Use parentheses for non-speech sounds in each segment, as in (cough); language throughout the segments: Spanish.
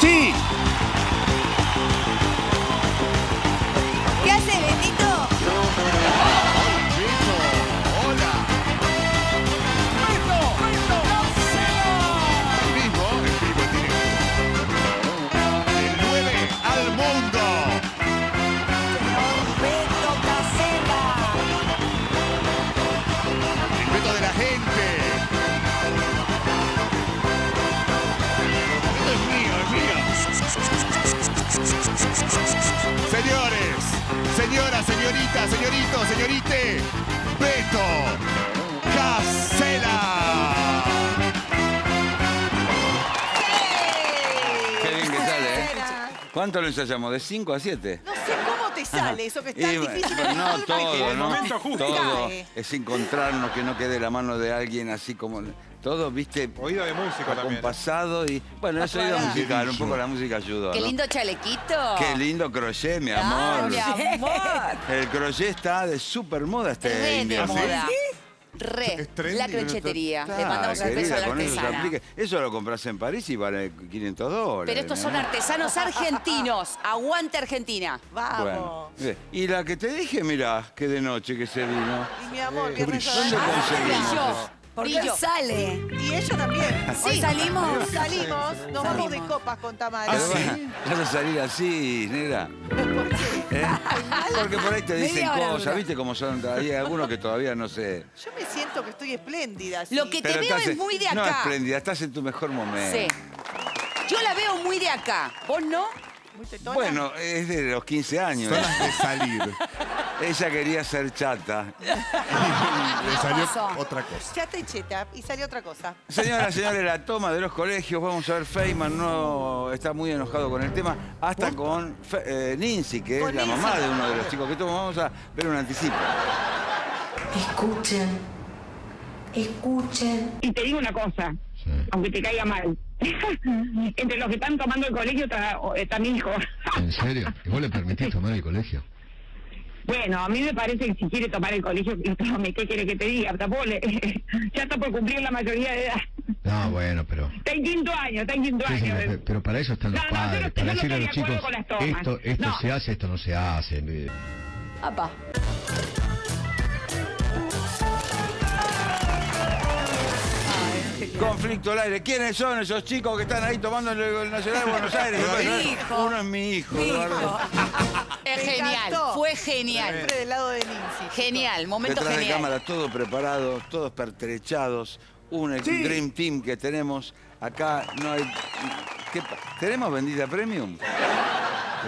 15. Señoritas, señorito, señorite, Beto Casela. Qué bien que sale, ¿eh? ¿Cuánto lo ensayamos? ¿De 5 a 7? No sé cómo te sale eso que es tan Y, difícil. bueno, no, de todo, ¿no? momento justo. Todo. Es encontrarnos, que no quede la mano de alguien así como... Todo, viste, Oído de música también. acompasado y... Bueno, es oído musical, un poco la música ayudó, Qué ¿no? lindo chalequito. Qué lindo crochet, mi Ay, amor. mi amor. El crochet está de súper moda este Re de invierno. moda. Re. La crochetería. Ah, Le mandamos un beso a la artesana. Eso lo compras en París y vale 500 dólares. Pero estos son ¿no? artesanos argentinos. (laughs) Aguante Argentina. Vamos. Bueno, y la que te dije, mira, que de noche que se vino. Y mi amor, ¿Dónde conseguimos? Porque Brillo. sale. Y ella también. Hoy salimos. Salimos, nos vamos de copas con Pero tamales. vas, vas a salir así, negra. ¿Por (laughs) qué? ¿eh? Porque por ahí te dicen cosas. ¿viste cómo son? Hay algunos que todavía no sé. Yo me siento que estoy espléndida. sí. Lo que te Pero veo estás es en- muy de No, acá. espléndida, estás en tu mejor momento. Sí. Yo la veo muy de acá. ¿Vos no? Muy tetona. Bueno, es de los 15 años. Son las de salir. (laughs) Ella quería ser chata. (laughs) Le salió pasó? otra cosa. Chata y cheta. Y salió otra cosa. Señoras, señores, la toma de los colegios. Vamos a ver, Feynman no está muy enojado con el tema. Hasta con Fe- eh, Nancy, que Con es la Nancy. mamá de uno de los chicos que toma. Vamos a ver un anticipo. Escuchen, escuchen. Y te digo una cosa, aunque te caiga mal. (laughs) Entre los que están tomando el colegio está, está mi hijo. ¿En serio? (laughs) ¿Y vos le permitís tomar el colegio? Bueno, a mí me parece que si quiere tomar el colegio, tome. ¿Qué quiere que te diga? Tampoco le- (laughs) ya está por cumplir la mayoría de edad. No, bueno, pero... Está en quinto año, está en quinto Sí, año. pe- pero para eso están los No, no, yo padres, no- para yo no decirle a los chicos, esto, esto No. se hace, esto no se hace. Eh, Conflicto al aire. ¿Quiénes son esos chicos que están ahí tomando el Nacional de Buenos Aires? Mi hijo. Uno es mi hijo. Mi Eduardo. hijo. Es Me genial. encantó. Fue genial. Siempre del lado de Lindsay. Genial. Momento Detrás de genial. cámara, todo preparado, todos pertrechados. Un Dream Team que tenemos acá. No hay. ¿Qué ¿Tenemos vendida premium?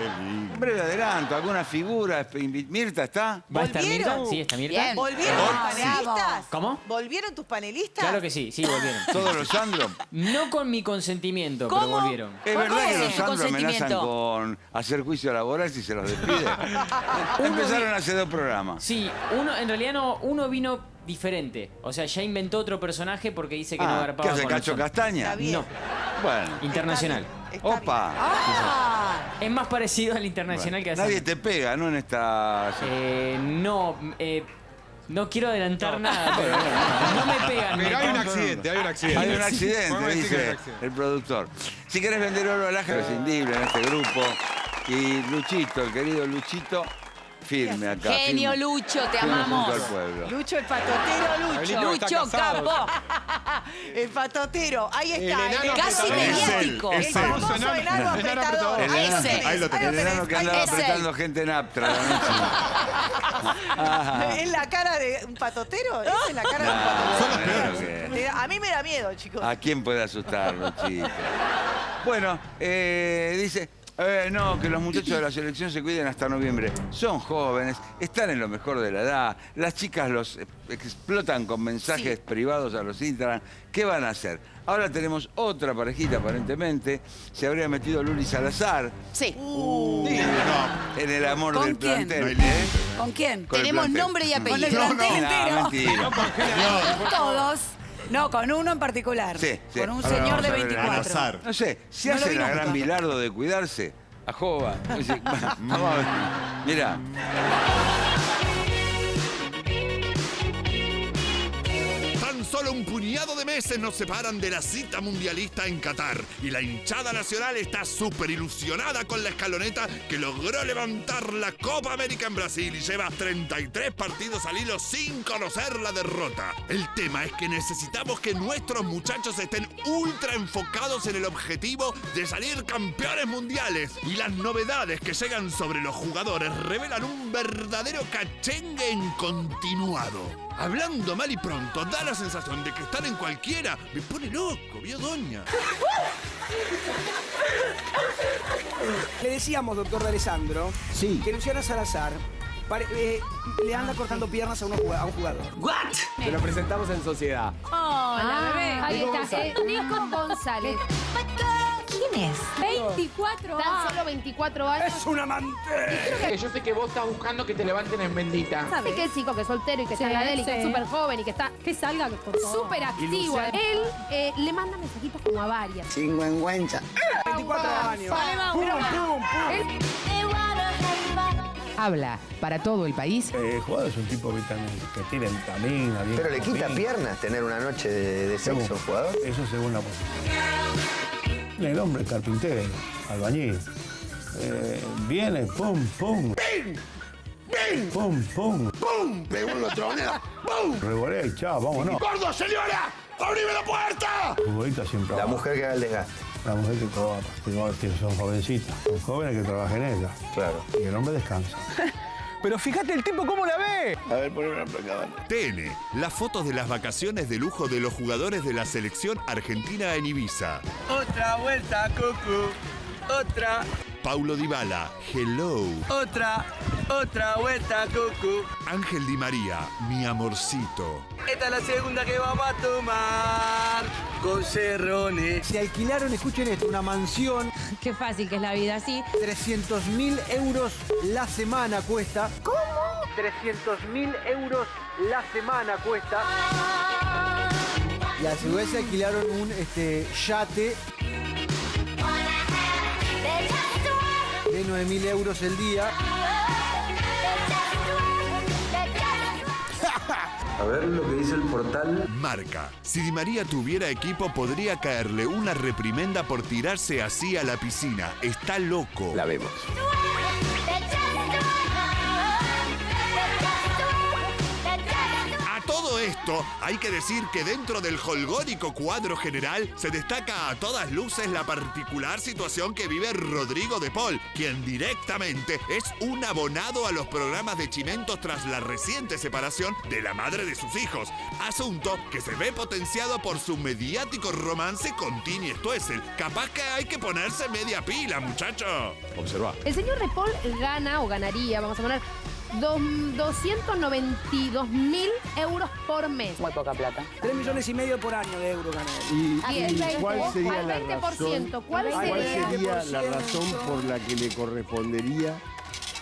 En breve adelanto, alguna figura. Mirta está. ¿Va a estar Mirta? ¿Volvieron? Sí, está Mirta. Bien. ¿Volvieron tus panelistas? ¿Cómo? ¿Volvieron tus panelistas? Claro que sí, sí, volvieron. (laughs) Todos los Sandro. No con mi consentimiento, pero volvieron. Es ¿Por verdad qué? que los Sandro amenazan con hacer juicio laboral si se los despide. (laughs) Empezaron hace dos programas. Sí, uno, en realidad no, uno vino diferente. O sea, ya inventó otro personaje porque dice que no Ah, agarpaba ¿Qué hace con Cacho. Castaña? Está bien. No, Bueno. internacional. Está Opa. Ah, Es más parecido al internacional que a Nadie te pega, ¿no? En esta. Eh, no, eh, no quiero adelantar nada, pero no me pegan. me Pero hay un pegan. accidente, hay un accidente. Hay un accidente, Podemos decir que hay dice accidente. el productor. Si querés vender oro alhaja, prescindible en este grupo. Y Luchito, el querido Luchito, firme acá. Genio firme. Lucho, te Firme amamos. junto al pueblo. Lucho el patotero, Lucho. Lucho. (laughs) El patotero. Ahí está. El enano Casi mediático. El Es él. famoso Enano- enano enano apretador. El Ahí enano- tenés, ahí lo ahí tenés. El enano que ahí andaba es él. apretando gente en Aptra. (laughs) ¿Es la cara de un patotero? ¿Esa es la cara de un No, patotero? A mí me da miedo, chicos. ¿A quién puede asustarlo, chicos? Bueno, eh, dice, eh, no, que los muchachos de la selección se cuiden hasta noviembre. Son jóvenes, están en lo mejor de la edad. Las chicas los eh, explotan con mensajes privados a los Instagram. ¿Qué van a hacer? Ahora tenemos otra parejita, aparentemente. Se habría metido Luli Salazar Sí. Uh, no, en el amor ¿Con del quién? plantel. No ¿eh? ¿Con quién? Con el Tenemos plantel. nombre y Con el apellido. plantel No, entero. mentira. Todos. No, con uno en particular. Sí, sí. Con un Ahora señor vamos de a ver el 24. al azar. No sé, si No lo hace la gran bilardo de cuidarse, a Jova. Vamos a ver. Mirá. Solo un puñado de meses nos separan de la cita mundialista en Qatar y la hinchada nacional está súper ilusionada con la escaloneta que logró levantar la Copa América en Brasil y lleva 33 partidos al hilo sin conocer la derrota. El tema es que necesitamos que nuestros muchachos estén ultra enfocados en el objetivo de salir campeones mundiales y las novedades que llegan sobre los jugadores revelan un verdadero cachengue en continuado. Hablando mal y pronto, da la sensación de que están en cualquiera. Me pone loco, vio doña. Le decíamos, doctor de Alessandro, Sí. que Luciana Salazar pare- eh, le anda cortando piernas a, uno jug- a un jugador. Te lo presentamos en sociedad. Hola, bebé. Ahí está, eh, Nico González. ¿Quién es? 24 Tan años. solo 24 años. ¡Es un amante! Yo sé que vos estás buscando que te levanten en bendita. Sé que el chico que es soltero y que Sí, está en la deli, que sí. es súper joven y que está Que salga, por favor. súper activo. Él eh, le manda mensajitos como a varias. 24 años. ¡Pum, pum, pum! Habla para todo el país. El jugador es un tipo que, también, que tiene vitamina. bien Pero le quita comido. piernas tener una noche de, de sexo, jugador. Eso según la posición. El hombre carpintero, albañil. Eh, viene, pum, pum. Pum, pum. ¡Pum! Pegó la otra manera. ¡Pum! Revolea y chao, vámonos. ¡Gordo, señora! ¡Abrime la puerta! Futbolista siempre La abajo. mujer que haga el desgaste. La mujer que trabaja, que son jovencitas, son jóvenes que trabajan en ella. Claro. Y el hombre descansa. (laughs) Pero fíjate el tipo cómo la ve. A ver, poner una placa. TN, las fotos de las vacaciones de lujo de los jugadores de la selección argentina en Ibiza. Otra vuelta, Cucu. Otra, Paulo Dybala, hello. otra, otra vuelta, Cucu. Ángel Di María, mi amorcito. Esta es la segunda que vamos a tomar con cerrones. Se alquilaron, escuchen esto, una mansión. (laughs) Qué fácil que es la vida así. 300 mil euros la semana cuesta. ¿Cómo? 300 mil euros la semana cuesta. Y a su vez se alquilaron un este, yate de 9 mil euros el día. A ver lo que dice el portal. Marca. Si Di María tuviera equipo, podría caerle una reprimenda por tirarse así a la piscina. Está loco. La vemos. (laughs) todo esto, hay que decir que dentro del holgórico cuadro general se destaca a todas luces la particular situación que vive Rodrigo de Paul, quien directamente es un abonado a los programas de Chimentos tras la reciente separación de la madre de sus hijos. Asunto que se ve potenciado por su mediático romance con Tini Stoessel. Capaz que hay que ponerse media pila, muchacho. Observa. El señor De Paul gana o ganaría, vamos a poner, 292 mil euros por mes. Muy poca plata. 3 millones y medio por año de euros ganar. ¿Y, y 20, cuál sería la 20%, razón? ¿cuál sería la razón por la que le correspondería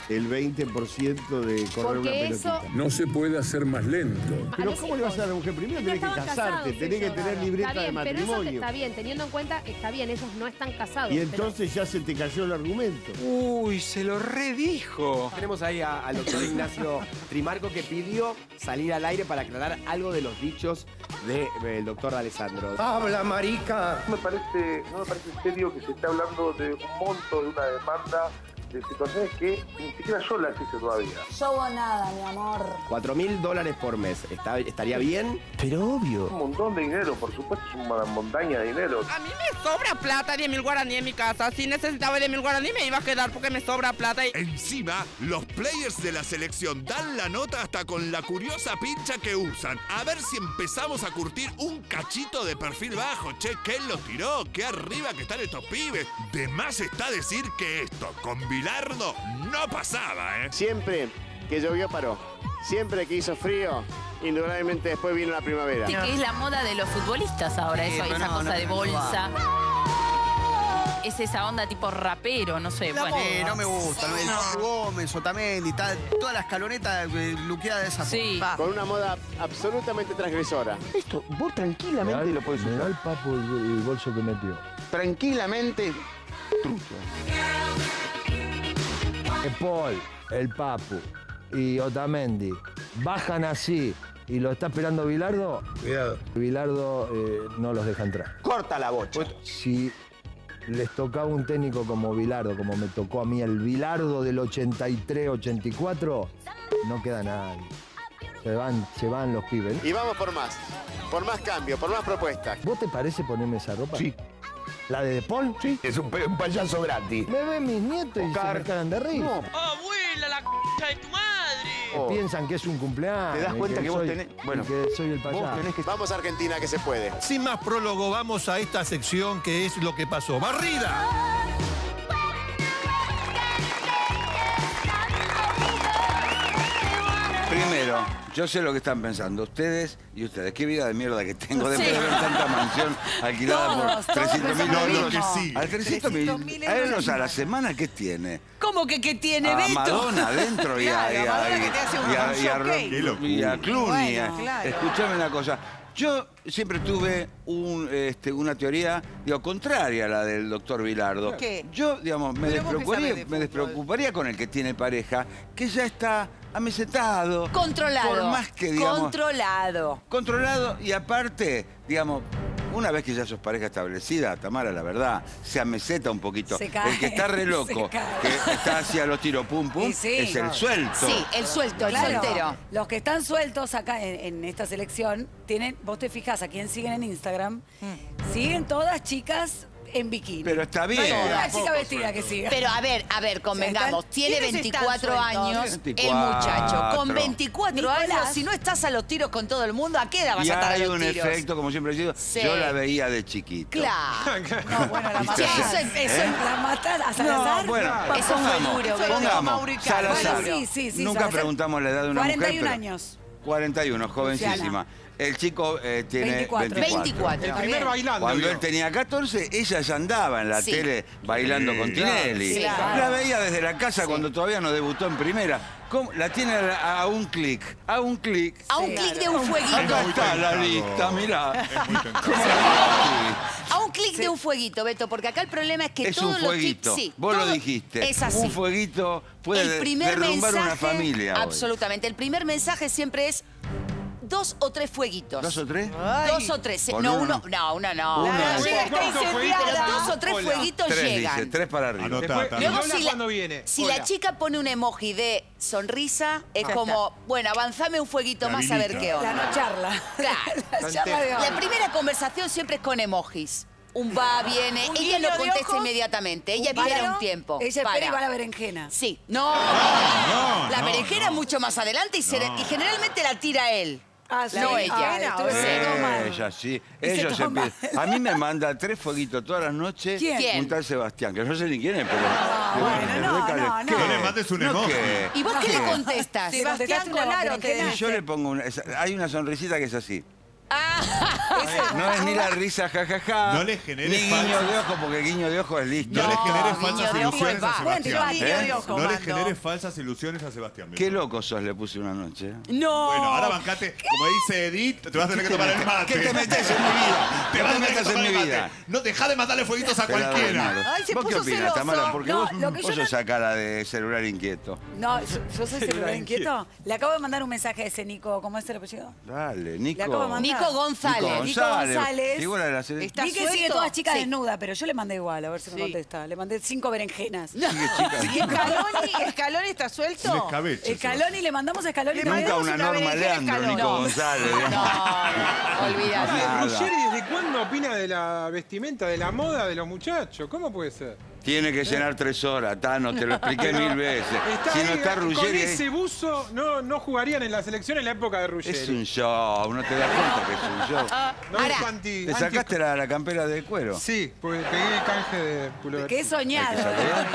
el 20% de correr Porque una eso- pelotita? No se puede hacer más lento. Pero ¿cómo le vas a la mujer? Primero tenés que casarte, tenés que tener libreta Está bien, de pero eso matrimonio. está bien, teniendo en cuenta, está bien, ellos no están casados. Y pero- entonces ya se te cayó el argumento. Uy, se lo redijo. Tenemos ahí al doctor Ignacio Trimarco que pidió salir al aire para aclarar algo de los dichos del doctor Alessandro. ¡Habla, marica! No me parece, no me parece serio que se esté hablando de un monto, de una demanda, de situaciones que ni siquiera yo las hice todavía. Yo nada, mi amor. 4 mil dólares por mes. ¿Está- ¿Estaría bien? Pero obvio. Un montón de dinero, por supuesto, es una montaña de dinero. A mí me sobra plata, 10 mil guaraní en mi casa. Si necesitaba 10 mil guaraní me iba a quedar porque me sobra plata. Y... Encima, los players de la selección dan la nota hasta con la curiosa pincha que usan. A ver si empezamos a curtir un cachito de perfil bajo. Che, ¿quién lo tiró? ¿Qué arriba que están estos pibes? De más está decir que esto con Bilardo no pasaba, ¿eh? Siempre que llovió paró. Siempre que hizo frío, indudablemente después vino la primavera. Que es la moda de los futbolistas ahora, Sí, eso, esa no, cosa no, de no bolsa. Es esa onda tipo rapero, no sé. bueno. Eh, no me gusta. El Papu Gómez, Otamendi, tal, toda la escaloneta eh, luqueada de esa Sí. forma. Con una moda absolutamente transgresora. Esto, vos tranquilamente lo podés usar. el papo el, bolso que metió. Tranquilamente, trucho. Paul, el Papu y Otamendi bajan así y lo está esperando Bilardo, Cuidado. Bilardo eh, no los deja entrar. Corta la bocha. Si les tocaba un técnico como Bilardo, como me tocó a mí el Bilardo del 83-84, no queda nadie. Se van, se van los pibes. Y vamos por más. Por más cambio, por más propuestas. ¿Vos te parece ponerme esa ropa? Sí. ¿La de De Paul? Sí. Es un, payaso gratis. Me ven mis nietos y se me cagan de risa. Abuela, la concha de tu madre. Que piensan que es un cumpleaños. ¿Te das cuenta que vos soy- tenés- bueno, que soy el payaso. Vamos a Argentina que se puede. Sin más prólogo, vamos a esta sección que es lo que pasó. ¡Barrida! Yo sé lo que están pensando ustedes y ustedes. Qué vida de mierda que tengo después de ver tanta mansión alquilada Todos, por todos 300 mil pensamos lo euros. mismo. Sí. Al 300 mil 300.000 euros a la semana, ¿qué tiene? ¿Cómo que qué tiene A Beto? Madonna adentro y a, y a- Madonna y- que te hace un- y a- un y a- showcase. Qué locura. y a Clooney. Bueno, claro. Escuchame una cosa. Yo siempre tuve un, este, una teoría, digo, contraria a la del doctor Vilardo. ¿Qué? Yo, digamos, me despreocuparía, de me despreocuparía con el que tiene pareja, que ya está amesetado. Controlado. Por más que, digamos... Controlado. Controlado y aparte, digamos, una vez que ya sos pareja establecida, Tamara, la verdad, se ameseta un poquito. Se cae, el que está re (laughs) loco, que está hacia los tiro pum pum, sí. es el suelto. Sí, el suelto, el Claro, soltero. Los que están sueltos acá en, en esta selección, tienen, vos te fijas a quién siguen en Instagram, siguen todas chicas en bikini. Pero está bien. No, una Poco chica vestida que siga. Pero a ver, a ver, convengamos, tiene ¿quiénes están 24 sueltos? años el 24. muchacho. Con 24 Nicolás. años, si no estás a los tiros con todo el mundo, ¿a qué edad vas Y a estar a hay los un tiros? efecto, como siempre he dicho, Sí. yo la veía de chiquito. Claro. (laughs) No, bueno, la. ¿Eh? Eso es la matás a Salazar. No, bueno, Eso fue pongamos, duro, pongamos, Icardi. Salazar. Bueno, sí, sí, sí, Nunca Salazar. preguntamos la edad de una 41 mujer. pero- años. 41, jovencísima. El chico eh, tiene 24. 24. 24. El primer bailando. Cuando él tenía 14, ella ya andaba en la Sí. tele bailando con Tinelli. Sí, La veía desde la casa cuando todavía no debutó en primera. ¿Cómo? La tiene a, a un clic. A un clic. A un clic de un fueguito. Acá está la lista, mirá. (laughs) ¿Cómo la A un clic de un fueguito, Beto, porque acá el problema es que Es todos un los fueguito. tips. Sí, Vos lo todo- dijiste. Es así. Un fueguito puede el primer derrumbar mensaje, una familia. hoy. Absolutamente. El primer mensaje siempre es dos o tres fueguitos. ¿Dos o tres? Dos o tres. Con No, uno. uno. No, uno no. Uno. Uno. llega está ¿Cuántos incendiada. dos o tres Hola. fueguitos Tres, llegan. dice, tres para arriba. Después, Anotá, Luego, si la, cuando viene. si Hola. la chica pone un emoji de sonrisa, es como, bueno, avanzame un fueguito más a ver habilita. qué onda. La no charla. Claro. (laughs) La charla de La hoy. primera conversación siempre es con emojis. Un va, viene. Un Ella guiño no de contesta ojos. inmediatamente. Ella espera un tiempo. Ella espera y Para. va a la berenjena. Sí. No. No, la no, berenjena no. es mucho más adelante y, se- No. y generalmente la tira él. Ah, sí. No ella. Ah, estuve. Ella sí. Y se Ellos toma. empiezan. A mí me manda tres fueguitos todas las noches. ¿Quién? Un tal Sebastián, que no sé ni quién es, pero. bueno, es no, no, no. ¿Qué? No le mandes un ¿No emoji. ¿Y vos qué le contestas? Sí, contestaste una Colaro te. Y yo le pongo una. Hay una sonrisita que es así. Ah, No es ni la risa jajaja. No le generes Ni guiño de ojo, porque guiño de ojo es listo. No, le generes falsas ilusiones es a Sebastián. guiño ¿Eh? de ojo, No le generes falsas ilusiones a Sebastián. Qué loco sos, le puse una noche. no. Bueno, ahora bancate. Como dice Edith, te vas a tener que tomar el mate. ¿Qué te metes en mi vida? Te No vas a metas en mi el vida. No, deja de mandarle fueguitos a cualquiera. Ay, se ¿Vos qué puso opinas, celoso. Tamara? Porque No, vos, lo que yo vos no- sos acá la de celular inquieto. No, yo, yo soy celular Celular inquieto. Le acabo de mandar un mensaje a ese Nico. ¿Cómo es el apellido? Dale, Nico. Le acabo de mandar. Nico González. Nico González. Igual a la sele- Está Vi que suelto. sigue todas chicas Sí. desnudas, pero yo le mandé igual, a ver si me Sí. contesta. Le mandé cinco berenjenas. Sigue chica. (laughs) ¿Y Scaloni, Scaloni está Un suelto? escabeche. Escaloni, le mandamos a Escaloni. Le Nunca mandamos una una norma berenjena Leandro, Scaloni. Nico No. González. No, (laughs) olvídate. Nada. Ruggeri, ¿desde cuándo opina de la vestimenta, de la moda de los muchachos? ¿Cómo puede ser? Tiene que llenar tres horas, Tano, te lo expliqué mil (laughs) veces. Está Si no ahí, está Con Ruggeri, ese buzo no, no jugarían en la selección en la época de Ruggeri. es un show, no te das cuenta que es un show. (laughs) No Ahora, anti- ¿Te anti- sacaste la, la campera de cuero? Sí, porque pegué el canje de pullover. Qué soñado.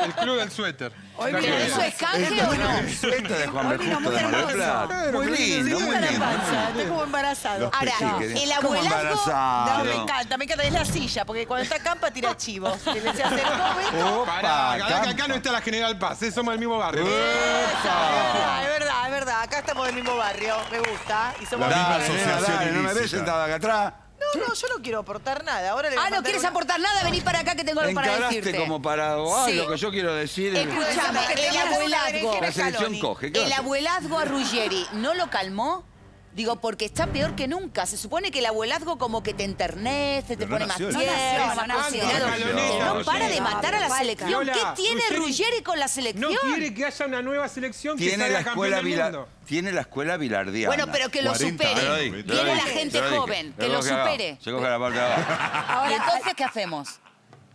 El club del suéter. Hoy viene que- ¿Eso es canje o no? Esto de Juan Hoy vino Justo muy de Mar del hermoso. Plata. Muy pero lindo, muy lindo. panza, estoy como embarazado. Los Ahora, pechiques. el ¿Cómo abuelazgo... embarazado? No, me encanta, me encanta. Es la silla, porque cuando está Campa tira (laughs) chivos. Le. Opa, Pará, acá, no está la General Paz, eh, somos del mismo barrio. Es verdad, es verdad, es verdad. Acá estamos del mismo barrio. Me gusta. Y somos La misma Dale, nena, asociación dale, no me ves sentado acá atrás. No, no, yo no quiero aportar nada. Ahora le voy a Ah, ¿no mandar quieres una- aportar nada? Vení para acá que tengo algo para Encaraste decirte. como para... Sí. lo que yo quiero decir... es- Escuchame, que te el abuelazgo... La selección coge, ¿qué El abuelazgo a Ruggeri, ¿no lo calmó? Digo, porque está peor que nunca. Se supone que el abuelazgo como que te enternece, te Pero no pone más nació tierno, No más no. No, no no, para de no, matar a la selección. ¿Qué tiene Ruggeri con la No selección? quiere que haya una nueva selección que Tiene la campeón escuela del mundo. tiene la escuela bilardiana. Bueno, pero que lo 40 supere. Viene la gente joven, que lo supere. Se coge la parte de abajo. ¿Y entonces qué hacemos?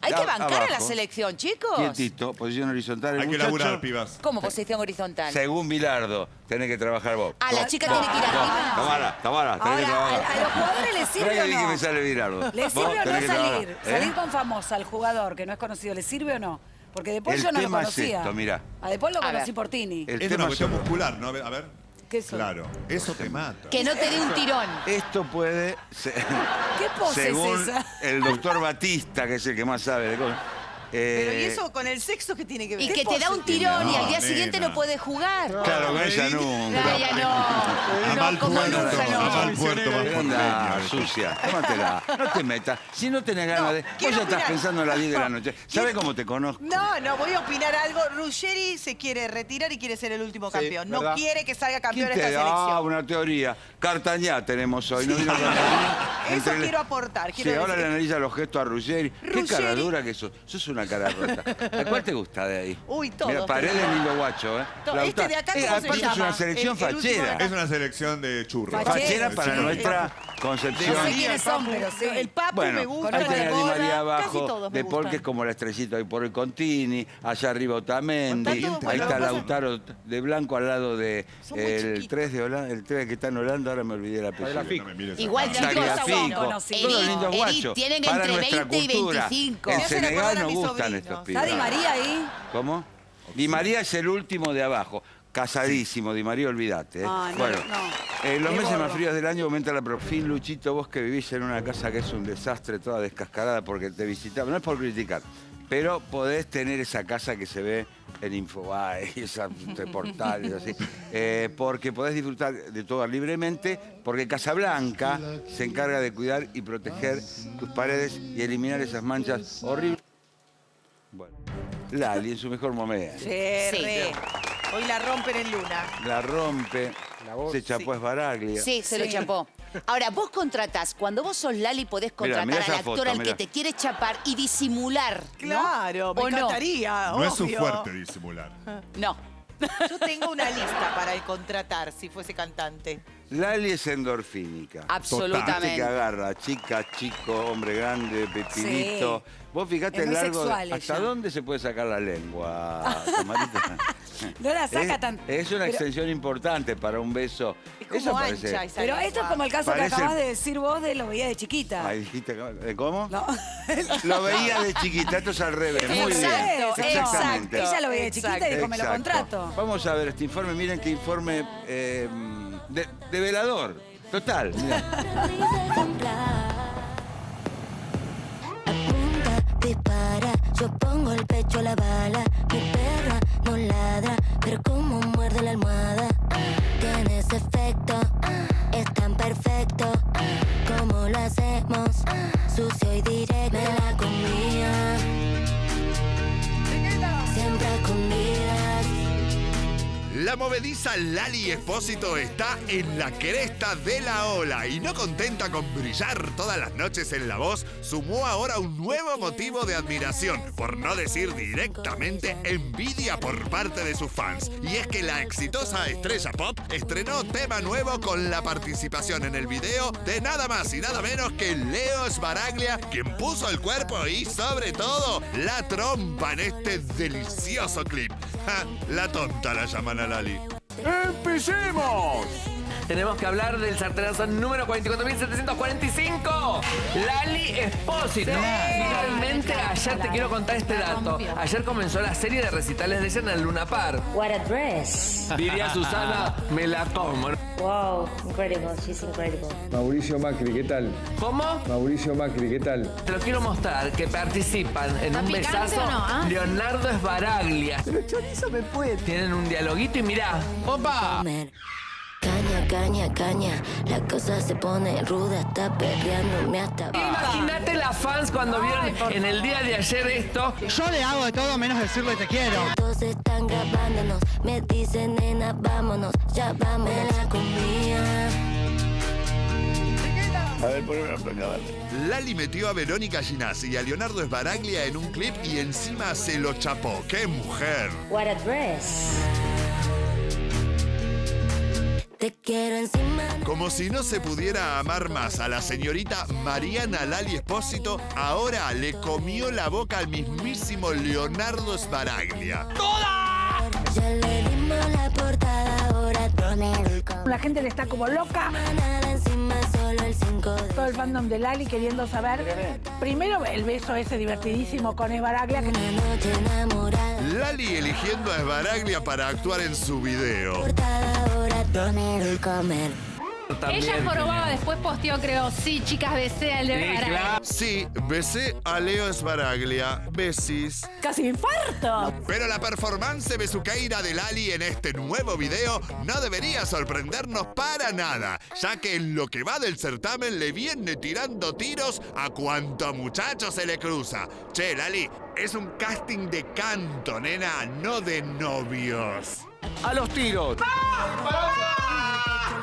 Hay que bancar a la selección, chicos. Quietito, posición horizontal. El Hay que laburar, pibas. ¿Cómo posición horizontal? Según Bilardo, tenés que trabajar vos. Ah, la chica tiene que ir arriba. Tamara, Tamara, tenés que Ahora, trabajar. a, a los jugadores les sirve o que no? me sale Bilardo. ¿Le Vos sirve o no que salir? ¿eh? Salir con famosa al jugador que no es conocido, ¿le sirve o no? Porque después El yo no lo tema es conocía. esto, mirá. A después lo conocí por Tini. El Es tema una cuestión muscular, ¿no? A ver, a ver. ¿Qué son? Claro, eso te mata. Que no te dé un tirón. Esto puede, se- ¿Qué pose según es esa? el doctor Batista, que es el que más sabe de cosas. Pero eh, ¿y eso con el sexo qué tiene que ver? Y ¿Qué que te da un tirón y al día No, siguiente nena. no puede jugar. Claro, con ella nunca. No, ya no. A mal No, como puerto, nunca a no. mal puerto, sucia, tómatela, no te metas. Si no tenés ganas de. Vos ya estás pensando a las 10 de la noche. ¿Sabes cómo te conozco? No, no, voy a opinar algo. Ruggeri se quiere retirar y quiere ser el último Sí, campeón. No quiere que salga ¿Quién campeón te esta da selección. una teoría? Cartañá tenemos hoy, ¿no vino Cartañá? (laughs) Eso Entre- quiero aportar. Sí, Quiero ahora le analiza los gestos a Ruggeri. Qué cara dura que sos. Sos una cara rota. ¿A cuál te gusta de ahí? Uy, todos Mira, Paredes lindo guacho, ¿eh? Este de acá, ¿cómo se aparte es llama? una selección El- el fachera. Es una selección de churros. Fachera para Sí. nuestra concepción. No sé quiénes son, pero sí. El Papu Bueno, me gusta. ahí el tenés a Di María abajo, De Paul, que es como la estrellita ahí por el Contini, allá arriba Otamendi, todo ahí está Lautaro de Blanco al lado de Son el chiquitos. 3 de Holanda, el 3 que está en Holanda, ahora me olvidé la mires Igual, acá. chicos, Tagliafico, conocidos. tienen entre nuestra 20 y cultura. 25. En Senegal nos mis gustan sobrinos. estos ¿Está. Di María ahí? ¿Cómo? Di María es el último de abajo. Casadísimo, Di María, olvídate. ¿eh? Ah, no, bueno, no. en los meses más fríos del año aumenta la profil, Luchito, vos que vivís en una casa que es un desastre, toda descascarada porque te visitaba. No es por criticar, pero podés tener esa casa que se ve en Infobae, (laughs) esas portales así, eh, porque podés disfrutar de todo libremente, porque Casablanca se encarga de cuidar y proteger tus paredes y eliminar esas manchas horribles. Bueno, Lali en su mejor momento. Sí, re. Hoy la rompen en luna. La rompe, se chapó es Baraglia. Sí, se lo Sí. chapó. Ahora, vos contratás, cuando vos sos Lali podés contratar mirá al actor foto, al mirá. que te quiere chapar y disimular. ¿no? Claro, me ¿O no? encantaría. No es su obvio. fuerte disimular. No. Yo tengo una lista para el contratar si fuese cantante. Lali es endorfínica. Absolutamente. Viste que agarra chica, chico, hombre grande, pepinito. Vos fijate el largo. sexual ¿Hasta ella. dónde se puede sacar la lengua? (laughs) No la saca es, tan- Es una pero- extensión importante para un beso. Es como Eso ancha parece. Pero esto es como el caso Parece- que acabas de decir vos de lo veía de chiquita. Ay, dijiste, ¿de ¿cómo? No. Lo veía de chiquita, esto es al revés. Muy bien. Exacto, Exactamente. Ella lo veía de chiquita y dijo, me lo Exacto. contrato. Vamos a ver este informe. Miren qué informe eh, de, de velador. Total. mirá. (laughs) dispara. Yo pongo el pecho a la bala. Mi perra no ladra, pero como muerde la almohada. Tiene ese efecto, es tan perfecto. Como lo hacemos, sucio y directo. Me la comía. Siempre a escondidas. La movediza Lali Espósito está en la cresta de la ola y no contenta con brillar todas las noches en la voz, sumó ahora un nuevo motivo de admiración, por no decir directamente envidia por parte de sus fans. Y es que la exitosa estrella pop estrenó tema nuevo con la participación en el video de nada más y nada menos que Leo Sbaraglia, quien puso el cuerpo y sobre todo la trompa en este delicioso clip. La tonta la llaman a Lali. ¡Empecemos! Tenemos que hablar del sartenazo número 44.745. Lali Espósito. Finalmente, ayer te quiero contar este dato. Ayer comenzó la serie de recitales de ella en el Luna Park. What a dress. Diría (laughs) Susana, me la como. Wow, incredible, she's incredible. Mauricio Macri, ¿qué tal? ¿Cómo? Mauricio Macri, ¿qué tal? Te lo quiero mostrar, que participan en ¿Está un besazo no, ah? Leonardo Esbaraglia. Pero chorizo me puede. Tienen un dialoguito y mirá. ¡Opa! Caña, caña, caña. La cosa se pone ruda, está perreándome hasta. Imagínate las fans cuando vieron en el día de ayer esto. Yo le hago de todo menos decirle te quiero. Todos están grabándonos, me dicen nena, vámonos, ya vamos. Me la comía. A ver, poneme la placa, dale. Lali metió a Verónica Ginazzi y a Leonardo Sbaraglia en un clip y encima se lo chapó. ¡Qué mujer! What a dress. Te quiero encima. Como si no se pudiera amar más a la señorita Mariana Lali Espósito, ahora le comió la boca al mismísimo Leonardo Sbaraglia. Dimos la gente le está como loca. Nada encima, solo el 5 de Todo el fandom de Lali queriendo saber. Primero el beso ese divertidísimo con Esbaraglia. Lali eligiendo a Sbaraglia para actuar en su video. Ella jorobaba, después posteó, creo, sí, chicas, besé al de Baraglia. Sí, besé a Leo Sbaraglia. Besis. Casi me infarto. Pero la performance besuqueira de Lali en este nuevo video no debería sorprendernos para nada, ya que en lo que va del certamen le viene tirando tiros a cuanto muchacho se le cruza. Che, Lali, es un casting de canto, nena, no de novios. A los tiros.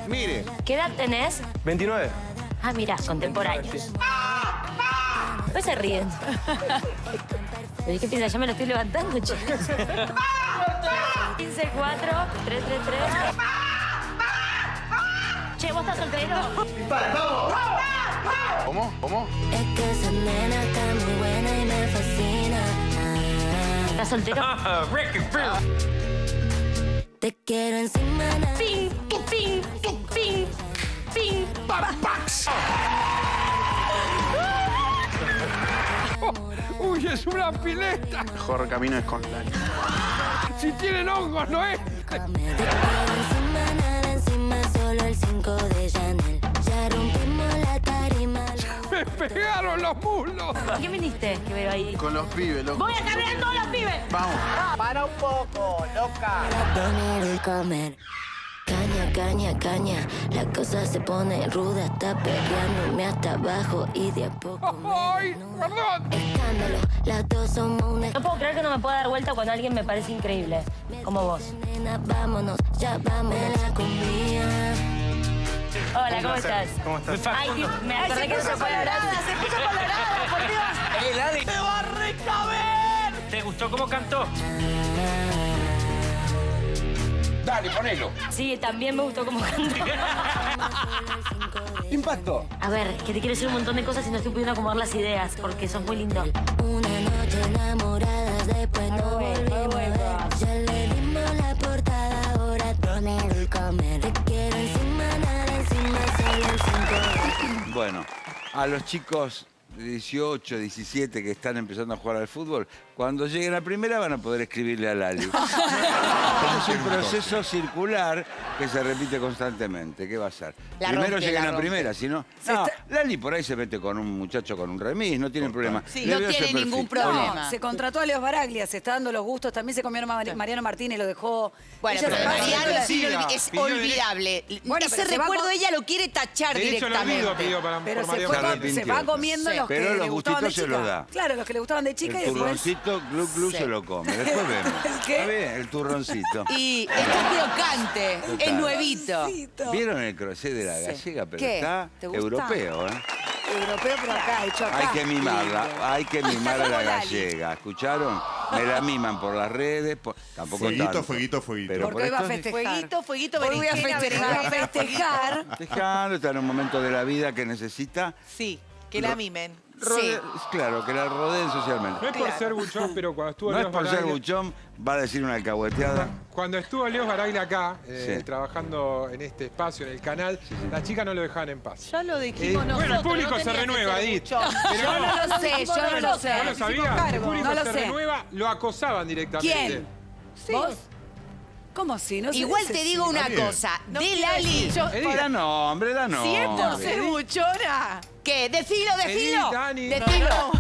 Mire. ¿Qué edad tenés? 29. Ah, mirá, contemporáneos. ¿Qué se ríen? ¿Pero (laughs) qué piensa? Ya me lo estoy levantando, chicos. 15, 4, 3, 3, 3. Che, ¿vos estás soltero? ¿Cómo? ¿Cómo? Es que esa nena está muy buena y me fascina. ¿Estás soltero? (laughs) Te quiero encima. Ping, ping, ping, ping, (laughs) Uy, es una pileta. Mejor camino es con Lali. Si tienen hongos, no es. Encima, nada encima, solo el 5 de Chanel. Ya rompimos la tarima. Me pegaron los muslos. ¿Qué viniste que veo ahí? Con los pibes, loco. ¡Voy a cambiar todos los pibes! Vamos. Para un poco, loca. Caña, caña, caña. La cosa se pone ruda, está peleándome hasta abajo y de a poco. ¡Ay, perdón! Escándalo, las dos somos una. No puedo creer que no me pueda dar vuelta cuando alguien me parece increíble. Como vos. Nena, vámonos, ya vamos. Me la comía. Hola, ¿cómo estás? ¿Cómo estás? Ay, me acordé que no se puede hablar. se puso colorada, por Dios. (laughs) ¡Eh, Lali! ¡Me va a recaber! ¿Te gustó cómo cantó? (laughs) Dale, ponelo. Sí, también me gustó cómo cantó. (laughs) Impacto. A ver, que te quiero decir un montón de cosas y no estoy pudiendo acomodar las ideas porque sos muy lindo. Una noche enamoradas, después no volvimos a ver. Ya le dimos la portada, ahora pone el comer. Te quiero encima, nada encima, solo 5 Bueno, a los chicos de 18, 17 que están empezando a jugar al fútbol, cuando lleguen a primera van a poder escribirle a Lali. (laughs) es un proceso circular que se repite constantemente. ¿Qué va a ser? La Primero rompe, lleguen la a primera, si no... Lali por ahí se mete con un muchacho con un remis, no tiene problema. Sí, no tiene ningún perfil. problema. No, se contrató a Leo Baraglia, se está dando los gustos. También se comió Mari- Mariano Martínez, lo dejó. Bueno, pero Mariano la- es, olvidable. Bueno, Ese pero recuerdo con- ella lo quiere tachar al olvido directamente. pidió para Pero se, fue Se va comiendo Sí. los Pero que los le gustaban de gustitos se chica. los da. Claro, los que le gustaban de chica y después. Turroncito, glu glu, Sí. se lo come. Después vemos. (laughs) qué? Está bien, el turroncito. Y está crocante, es nuevito. ¿Vieron el crochet de la Sí. gallega? Pero ¿Qué? está europeo, ¿eh? Europeo, pero acá, hecho acá. Hay que mimarla, hay que mimar a la gallega. ¿Escucharon? Me la miman por las redes, por- tampoco Fueguito, tanto. fueguito, fueguito. Pero Porque por va a festejar. Fueguito, fueguito, Hoy voy a festejar, a festejar. festejando, está en un momento de la vida que necesita. Sí, que la mimen. Rode- Claro, que la rodeen socialmente. No es por ser buchón, pero cuando estuvo (laughs) No es Leos por ser Baraglia- buchón, va a decir una alcahueteada. Cuando estuvo Leo Baraglia acá, eh, Sí. trabajando en este espacio, en el canal, las chicas no lo dejaban en paz. Ya lo Eh, dijimos nosotros. bueno, el público no se tenía que renueva, ser Edith. buchón. Pero Yo no lo sé, yo no lo sé. ¿No lo sabía? El público No lo se sé. renueva, lo acosaban directamente. ¿Quién? ¿Vos? ¿Cómo si? No se Igual dice te así. digo una Está bien. cosa. No de quiero Lali. decir yo- Edith, Da nombre, da nombre. Si es por ser buchona. ¿Qué? Decilo, decilo. Dani. Decilo.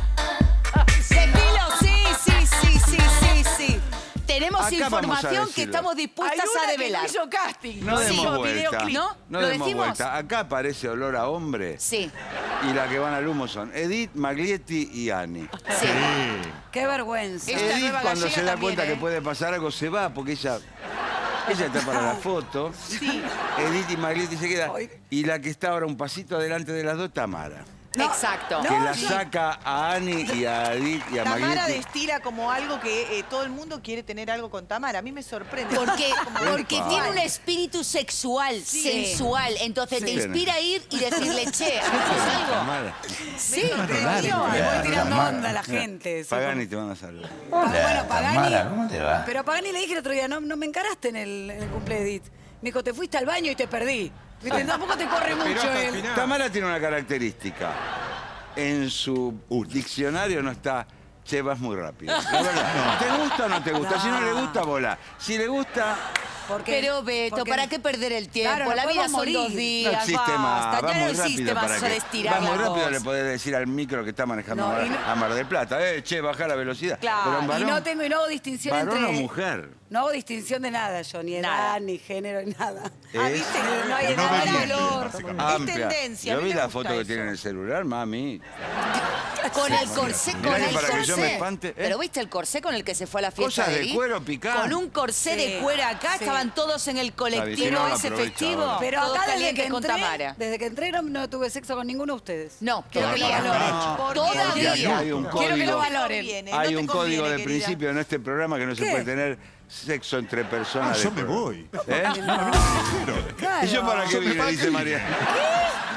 Decilo, sí, sí, sí, sí, sí, sí. Tenemos Acá vamos a información que decirlo. estamos Hay dispuestas una a que develar. no hizo casting. No Sí, demos vuelta. videoclip. ¿No? No ¿Lo demos decimos? vuelta. Acá aparece olor a hombre. Sí, Y la que van al humo son Edith, Maglietti y Ani. sí. Qué vergüenza. Esta Edith, nueva cuando gallega se da también, cuenta ¿eh? que puede pasar algo, se va porque ella Ella está para la foto. Edith y Maglietti se quedan. Y la que está ahora un pasito adelante de las dos, Tamara. Exacto. que la saca a Ani y a Edith y a Tamara Maglietti. destila como algo que eh, todo el mundo quiere tener algo con Tamara. A mí me sorprende. Porque, (laughs) porque tiene un espíritu sexual, Sí. sensual. Entonces te inspira a ir y decirle, (laughs) che, ¿hacemos algo? Tamara. Sí, Digo, le voy tirando Tamara. onda a la gente. Pagani te van a saludar. bueno, Pagani. Tamara, ¿cómo te va? Pero a Pagani le dije el otro día, no, no me encaraste en el, en el cumple de Edith. Me dijo, te fuiste al baño y te perdí. ¿Viste? Tampoco te corre mucho él. Tamara tiene una característica. En su diccionario no está, che, vas muy rápido. La verdad, (laughs) ¿te gusta o no te gusta? Si no le gusta, bola. Si le gusta, Pero Beto, Porque- ¿para qué perder el tiempo? Claro, la vida podemos son dos morir. días. no existe más. basta. Ya muy existe rápido más para solo que- estirar Va muy la rápido, voz. le podés decir al micro que está manejando No, a- y no- a Mar del Plata. Eh, che, baja la velocidad. Pero un Claro, y no tengo y no hago distinción varón entre. o mujer. No hago distinción de nada yo, ni edad, ni género, ni nada. Ah, ¿viste? No hay no edad, color. Amplia. tendencia, a Yo mí vi me la gusta foto que eso. tiene en el celular, mami. (laughs) Con el corsé, Mirá con que el para que yo me corsé. espante, ¿eh? Pero viste el corsé con el que se fue a la fiesta Cosas de cuero picado. Con un corsé Sí, de cuero acá, sí. estaban todos en el si colectivo no, ese festivo. ahora. Pero todos acá desde calientes que con entré, Tamara. desde que entré no, no tuve sexo con ninguno de ustedes. No, quiero que lo Todavía. valoren. No, Todavía. porque aquí hay un Quiero que lo código. valoren. Hay un código de principio en este programa que no se ¿Qué? puede tener sexo entre personas. Ah, yo me voy. ¿Eh? Claro. ¿Y yo para qué vine? Dice qué María.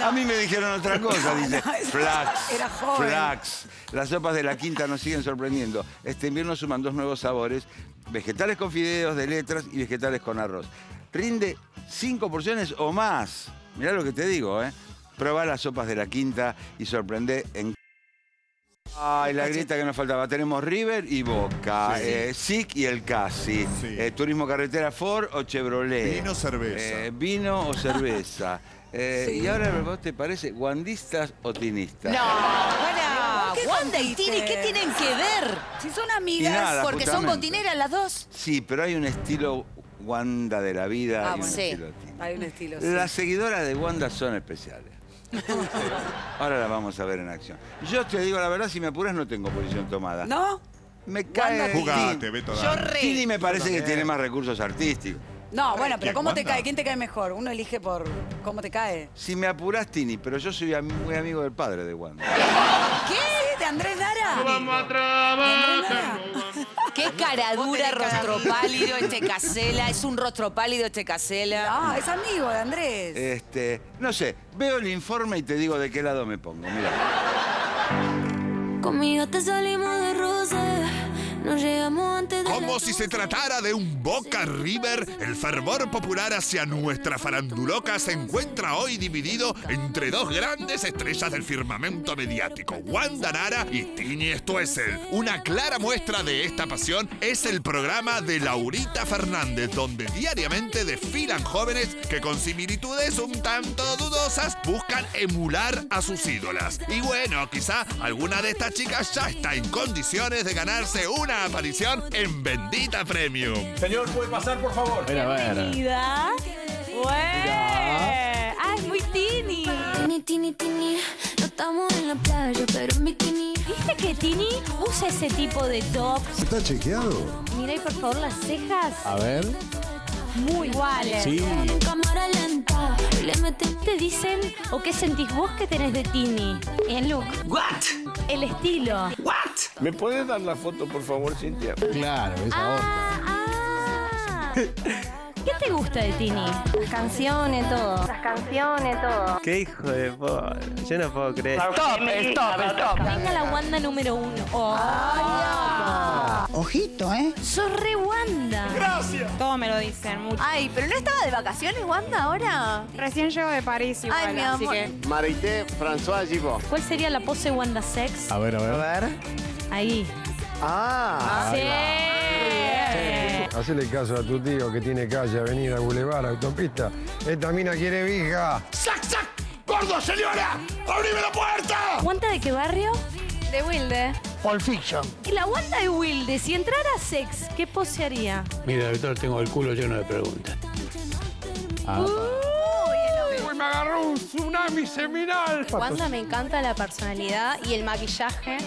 A mí me dijeron otra cosa, dice. Flax. era joven. Flax. Las sopas de la quinta nos siguen sorprendiendo. Este invierno suman dos nuevos sabores: vegetales con fideos de letras y vegetales con arroz. Rinde cinco porciones o más. Mirá lo que te digo, ¿eh? Probá las sopas de la quinta y sorprende en Ay, la grieta que nos faltaba. Tenemos River y Boca, Sí. eh, SIC y el Casi, Sí. eh, Turismo Carretera Ford o Chevrolet. Vino, cerveza. Eh, vino o cerveza. (laughs) Eh, Y ahora, ¿vos te parece guandistas o tinistas? No, para. ¿Qué Wanda y Tini, ¿qué tienen que ver? Si son amigas. nada, Porque son justamente. botineras las dos. Sí, pero hay un estilo Wanda de la vida Ah, y un bueno. Sí. estilo Tini. Hay un estilo. sí. Las seguidoras de Wanda son especiales. (laughs) Ahora las vamos a ver en acción. Yo te digo la verdad, si me apuras no tengo posición tomada. ¿No? Me cae. Jugate, Beto, Yo dale. re. Tini me parece que tiene más recursos artísticos. No, bueno, pero ¿Quién, ¿cómo te Wanda? cae? ¿Quién te cae mejor? Uno elige por cómo te cae. Si me apurás, Tini, pero yo soy am- muy amigo del padre de Wanda. ¿Qué? ¿De Andrés Lara? Vamos a trabajar. Qué cara dura, rostro pálido (laughs) este Casela. Es un rostro pálido este Casela. No, es amigo de Andrés. Este, no sé, veo el informe y te digo de qué lado me pongo. Mira. Conmigo te salimos de rosa, nos llegamos Como si se tratara de un Boca River, el fervor popular hacia nuestra faranduloca se encuentra hoy dividido entre dos grandes estrellas del firmamento mediático, Wanda Nara y Tini Stoessel. Una clara muestra de esta pasión es el programa de Laurita Fernández, donde diariamente desfilan jóvenes que con similitudes un tanto dudosas buscan emular a sus ídolas. Y bueno, quizá alguna de estas chicas ya está en condiciones de ganarse una aparición en Bendita Premium. Señor, ¿puede pasar, por favor? Bienvenida. ¡Güey! ¡Ah, es muy Tini! Tini, tini, tini, no estamos en la playa, pero en bikini. ¿Viste que Tini usa ese tipo de top? ¿Está chequeado? Mira ahí por favor las cejas. A ver. Muy iguales. Sí. Te dicen o qué sentís vos que tenés de Tini? El look. What? El estilo. What? ¿Me puedes dar la foto, por favor, Cintia? Claro, esa onda. Ah, ah. (laughs) ¿Qué te gusta de Tini? Las canciones, todo. Las canciones, todo. Qué hijo de po... Yo no puedo creer. Stop, stop, stop. Venga la Wanda número uno. Oh. Ojito, ¿eh? Sos re Wanda. Gracias. Todo me lo dicen mucho. Ay, pero no estaba de vacaciones, Wanda, ahora. Recién llego de París igual, Ay, mi así amor. que... Marité François Gibo. ¿Cuál sería la pose Wanda Sex? A ver, a ver. A ver. Ahí. Ah. Sí. Hacele caso a tu tío que tiene calle, avenida, bulevar, autopista. Esta mina quiere vija. ¡Sac, sac! ¡Gordo, señora! ¡Abrime la puerta! ¿Wanda de qué barrio? De Wilde. Pulp Fiction. Y la Wanda de Wilde, si entrara a Sex, ¿qué pose haría? Mira, doctor, tengo el culo lleno de preguntas. Uy, me agarró un tsunami seminal. Wanda me encanta la personalidad y el maquillaje.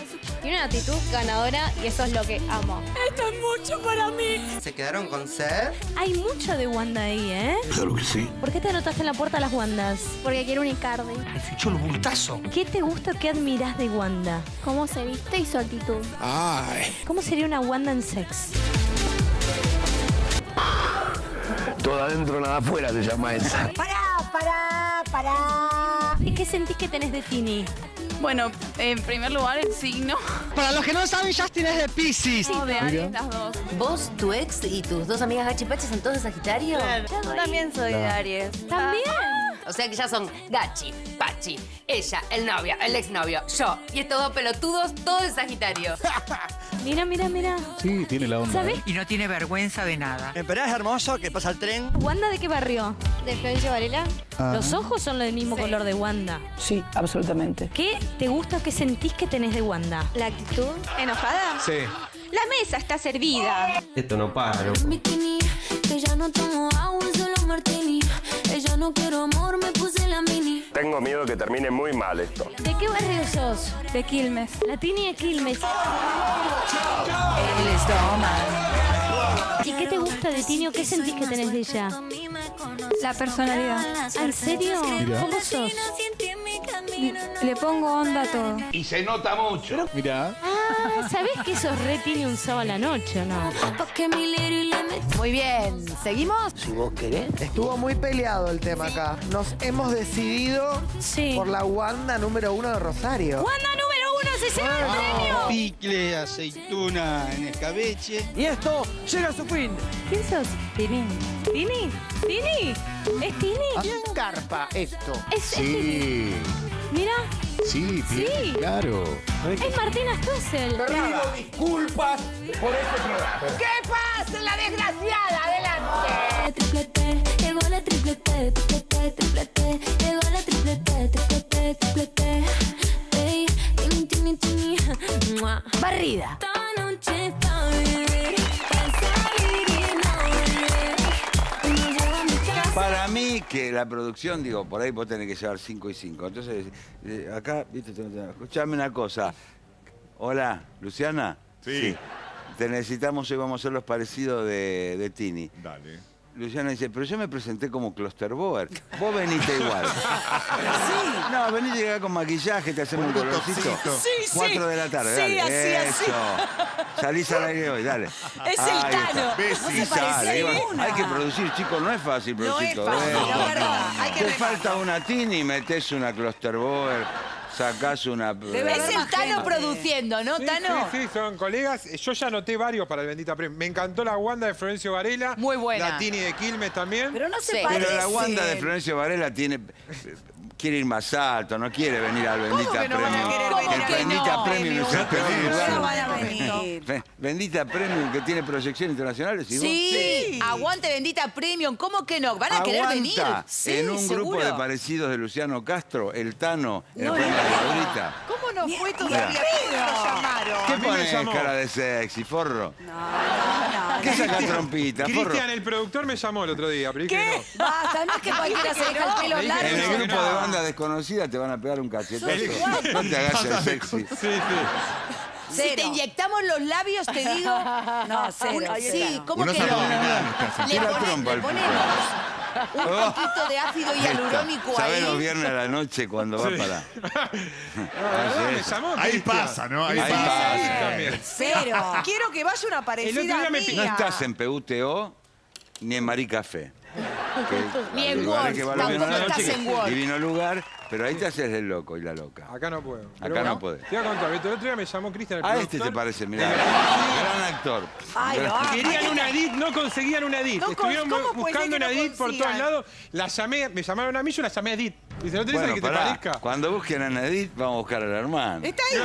Tiene una actitud ganadora y eso es lo que amo. Esto es mucho para mí. ¿Se quedaron con sed? Hay mucho de Wanda ahí, ¿eh? Claro que sí. ¿Por qué te anotaste en la puerta las Wandas? Porque quiero un Icardi. Me fichó el bultazo. ¿Qué te gusta o qué admirás de Wanda? Cómo se viste y su actitud. Ay. ¿Cómo sería una Wanda en sex? Todo adentro, nada afuera se llama esa. Pará, pará, pará. ¿Y qué sentís que tenés de Tini? Bueno, en primer lugar, el signo. Para los que no saben, Justin es de Pisces. No, de Aries, las dos. ¿Vos, tu ex y tus dos amigas son todos de Sagitario? Yo también soy de Aries. ¿También? O sea que ya son Gachi, Pachi, ella, el novio, el exnovio, yo y estos dos pelotudos, todos de Sagitario. (laughs) Mira, mira, mira. Sí, tiene la onda. ¿Sabés? Y no tiene vergüenza de nada. En Perá es hermoso que pasa el tren. ¿Wanda de qué barrio? ¿De Florencia Varela? Los ojos son del mismo color de Wanda. Sí, absolutamente. ¿Qué te gusta o qué sentís que tenés de Wanda? ¿La actitud? ¿Enojada? Sí. La mesa está servida. Esto no para, que ya no tomo agua, solo martini. Ella no quiero amor, me puse la mini. Tengo miedo que termine muy mal esto. ¿De qué barrio sos? De Quilmes. La Tini de Quilmes. El estómago. ¿Y qué te gusta de Tini o qué sentís que tenés de ella? La personalidad. ¿En serio? ¿Cómo sos? Le pongo onda a todo. Y se nota mucho. Mirá. Ah, ¿sabés que sos re Tini un sábado a la noche o no? Muy bien. ¿Seguimos? Si vos querés. Estuvo muy peleado el tema acá. Nos hemos decidido Sí. por la Wanda número uno de Rosario. ¡Wanda número uno se lleva el premio! Picle, aceituna en escabeche. Y esto llega a su fin. ¿Quién sos? Tini. ¿Tini? ¿Tini? ¿Es Tini? ¿Quién garpa esto? Es, es Tini. Mira, Sí, Sí. claro. es Martina Stoessel. Pido disculpas por este programa. ¿Qué pasa, la desgraciada? Adelante. Llegó la llegó la. Ey, tini, tini, tini. Barrida. Para mí, que la producción, digo, por ahí vos tenés que llevar 5 y 5. Entonces, eh, acá, viste, escuchame una cosa. Hola, Luciana. Sí. Te necesitamos, hoy vamos a hacer los parecidos de, de Tini. Dale. Luciana dice, pero yo me presenté como Klosterboer. Vos veniste igual. (laughs) sí. No, venite acá con maquillaje, te hacemos un colorcito. Sí, sí. Cuatro de la tarde, Sí, dale. así, así. Eso. Salís al aire hoy, dale. Es el Ahí. Tano. No se sale. Hay que producir, chicos, no es fácil No producir es todo fácil, esto. la verdad. Hay que Te falta una Tini, metés una Klosterboer, sacás una... Es el Tano produciendo, ¿no, Sí, Tano? Sí, sí, son colegas. Yo ya anoté varios para el Bendita Premio. Me encantó la Wanda de Florencio Varela. Muy buena. La Tini de Quilmes también. Pero no se Sí. parece. Pero la Wanda de Florencio Varela tiene... Quiere ir más alto, no quiere venir al Bendita que no van a Premium. querer venir el Bendita no, Premium es el peor No lugar. van a venir. Be- Bendita Premium que tiene proyecciones internacionales. ¿y vos? Sí. Aguante bendita premium. ¿Cómo que no? ¿Van a querer venir? Sí, en un seguro. grupo de parecidos de Luciano Castro, el Tano, en No, el no. Laurita. ¿Cómo no fue Mira. todavía? ¿Qué? ¿Qué pones cara de sexy, forro? ¿Qué saca trompita, forro? Cristian, el productor, me llamó el otro día. Pero dije que no. Basta, no es que cualquiera se deja el pelo largo. En el grupo no. de banda desconocida te van a pegar un cachetazo. No te hagas el sexy. Sí, sí. Si te inyectamos los labios, te digo. No, cero, Un- cero. Sí, ¿cómo que no? Le, Tira pone- trompa le al ponemos un Oh. poquito de ácido hialurónico ¿Sabés los ahí. viernes a la noche cuando va para...? (laughs) Llamó. Ahí pasa, ¿no? Ahí Ahí pasa. Cero. (laughs) Quiero que vaya una El otro parecida día me mía. No estás en PUTO ni en Maricafé. Que- Ni en el lugar Word, tampoco estás en Word. Divino lugar, pero ahí te haces el loco y la loca. Acá no puedo. Acá Pero no puede. Te voy a contar, el otro día me llamó Cristian, A este productor. te parece, mirá. Gran actor. Ay, Gran- lo amo. Querían una edit, no conseguían una edit. No Estuvieron ¿cómo puede buscando una no edit por todos lados. La llamé, me llamaron a mí, yo la llamé a edit. Dice, ¿no tenés Bueno, que te parezca? cuando busquen a Nadit, vamos a buscar al hermano. Está ahí. Es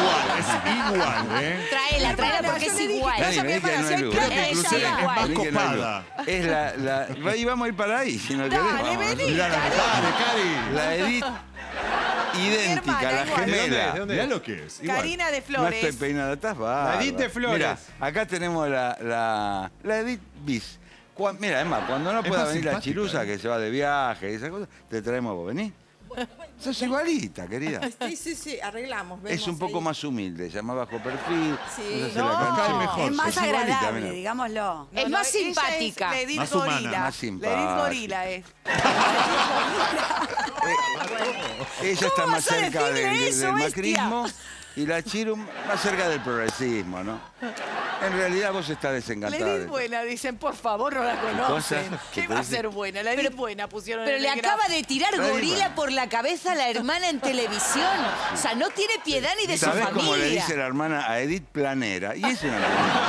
igual, es igual, ¿eh? Traela, traela porque es igual. No luz. Inclusive ella es más copada. Es la, la, y vamos a ir para ahí, si no querés. Dale, vení. Dale, Cari. La Edith (laughs) idéntica, hermana, la igual. ¿De dónde es? gemela. ¿De dónde Mirá lo que es. igual. Karina de No Flores. estoy peinada, estás bárbara. Edith de Flores. Mira, acá tenemos la, la, la Edith bis. Cua- Mira, más, cuando no Es pueda más venir la simpática, chirusa eh. que se va de viaje y esas cosas, te traemos vos, vení. Sos igualita, querida. (laughs) Sí, sí, sí, arreglamos. Es un poco ahí. más humilde, se llama bajo perfil. Sí. nos hace No, la canción. cae mejor. Es más igualita, agradable, mira. digámoslo. Es más ella simpática. Es Más humana. Gorila. Más simpática. Gorila (laughs) es. Ella está ¿Cómo más vas a cerca decirle del, del eso, macrismo y la Chiru más cerca del progresismo, ¿no? En realidad vos estás desencantada. Ledith de- buena, dicen, por favor, no la conocen. ¿Qué ¿Qué va a ser buena? Ledith buena pusieron Pero en le el acaba grafo. de tirar gorila por la cabeza a la hermana en televisión. O sea, no tiene piedad ni de su ¿Sabés familia. cómo le dice la hermana a Edith Planera? Y es una (laughs) hermana.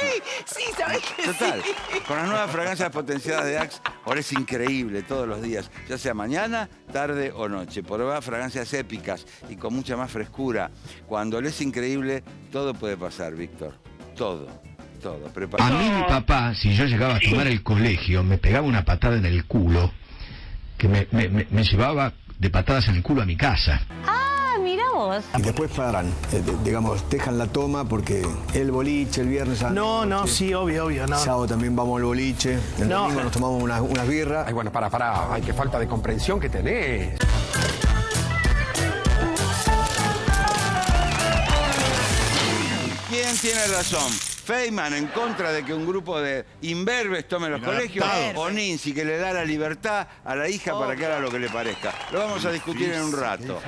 Sí, sí, ¿sabés qué? Total. Sí. Con las nuevas fragancias potenciadas de Axe, ahora es increíble todos los días, ya sea mañana, tarde o noche. Prueba fragancias épicas y con mucha más frescura. Cuando le es increíble, todo puede pasar, Víctor. Todo, todo. Prepara- A mí mi papá, si yo llegaba a tomar el colegio, me pegaba una patada en el culo, que me, me- me- me llevaba de patadas en el culo a mi casa. Ah, mira vos. Y después paran, eh, digamos, dejan la toma porque el boliche el viernes. No, no, sí, obvio, obvio, no. Sábado también vamos al boliche. El No. domingo nos tomamos unas, unas birras. Ay, bueno, para, para. Ay, qué falta de comprensión que tenés. ¿Quién tiene razón? Feynman en contra de que un grupo de imberbes tome los colegios o Ninzi que le da la libertad a la hija para que haga lo que le parezca. Lo vamos a discutir en un rato.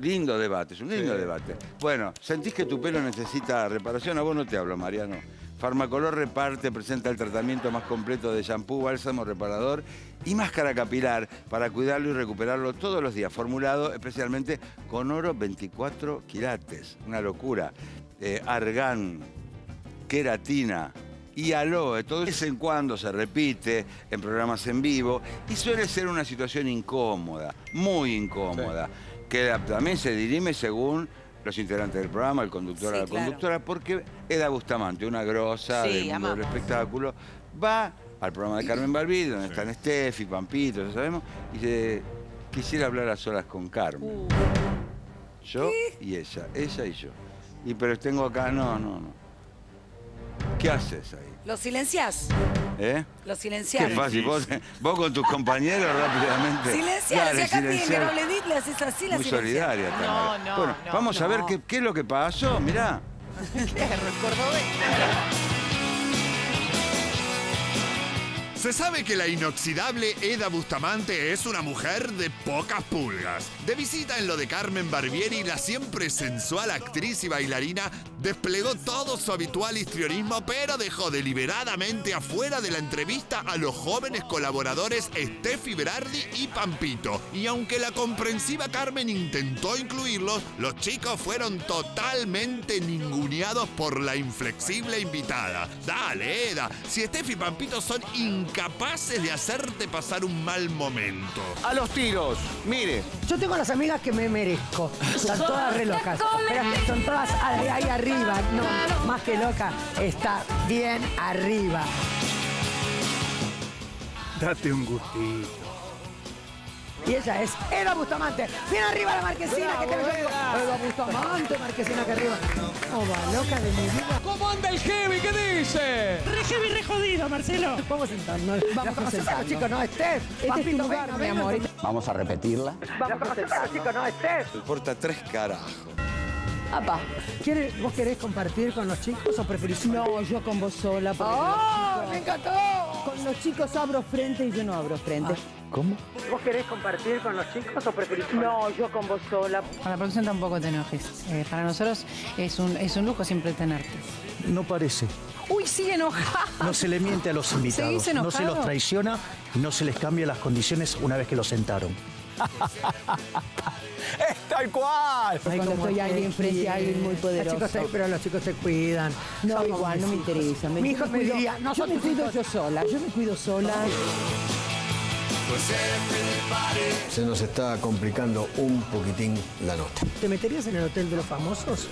Lindo debate, es un lindo debate. Bueno, ¿sentís que tu pelo necesita reparación? A vos no te hablo, Mariano. Farmacolor reparte, presenta el tratamiento más completo de shampoo, bálsamo, reparador y máscara capilar para cuidarlo y recuperarlo todos los días. Formulado especialmente con oro 24 quilates. Una locura. Eh, argán, queratina y aloe. Todo de vez en cuando se repite en programas en vivo y suele ser una situación incómoda, muy incómoda, que también se dirime según los integrantes del programa, el conductor Sí, a la claro. conductora, porque Eda Bustamante, una grosa Sí, del mundo amamos. del espectáculo, va al programa de Carmen Balbí, donde están Steffi, Pampito, ya sabemos, y dice, quisiera hablar a solas con Carmen. Uh. Yo y ella, ella y yo. Y pero tengo acá, no, no, no. ¿Qué haces ahí? ¿Lo silenciás? ¿Eh? Lo Qué silenciás. fácil. Vos, vos con tus compañeros rápidamente. Silenciar, Dale, si acá piden que no le Edith, le haces así, la Muy solidaria, No, Tamara. no, Bueno, no, vamos a ver no. qué, qué es lo que pasó. Mirá. (laughs) Se sabe que la inoxidable Eda Bustamante es una mujer de pocas pulgas. De visita en lo de Carmen Barbieri, la siempre sensual actriz y bailarina desplegó todo su habitual histrionismo, pero dejó deliberadamente afuera de la entrevista a los jóvenes colaboradores Steffi Berardi y Pampito. Y aunque la comprensiva Carmen intentó incluirlos, los chicos fueron totalmente ninguneados por la inflexible invitada. Dale, Eda, si Steffi y Pampito son incapaces de hacerte pasar un mal momento. A los tiros, mire. Yo tengo las amigas que me merezco. Están (laughs) todas re locas. Pero son todas ahí, arriba. No, más que loca. Está bien arriba. Date un gustito. Y ella es Eda Bustamante. Bien arriba la marquesina que te lo digo. Eda Bustamante, marquesina que arriba. Oh, va, loca de mi vida. ¿Cómo anda el heavy? ¿Qué dice? Re heavy, re jodido, Marcelo. Vamos a sentarnos. Vamos a sentarnos, chicos. No, Steph. Este es tu lugar, mi amor. Vamos a repetirla. Vamos a sentarnos, chicos. No, Steph. Me importa tres carajos. Apa. ¿Quieres- ¿Vos querés compartir con los chicos o preferís? No, yo con vos sola. ¡Oh, me encantó! Con los chicos abro frente y yo no abro frente. ¿Cómo? ¿Vos querés compartir con los chicos o preferís? No, yo con vos sola. Con la producción tampoco te enojes. Eh, para nosotros es un, es un lujo siempre tenerte. No parece. Uy, sigue enojado. No se le miente a los invitados. ¿Seguís No se los traiciona y no se les cambia las condiciones una vez que los sentaron. (laughs) ¡Es tal cual! Cuando estoy alguien frente a alguien muy poderoso. Los chicos pero los chicos te cuidan. No, Somos igual, no me interesa. Mi hijo me diría, no yo son me cuido yo sola, yo me cuido sola. Se nos está complicando un poquitín la nota. ¿Te meterías en el hotel de los famosos?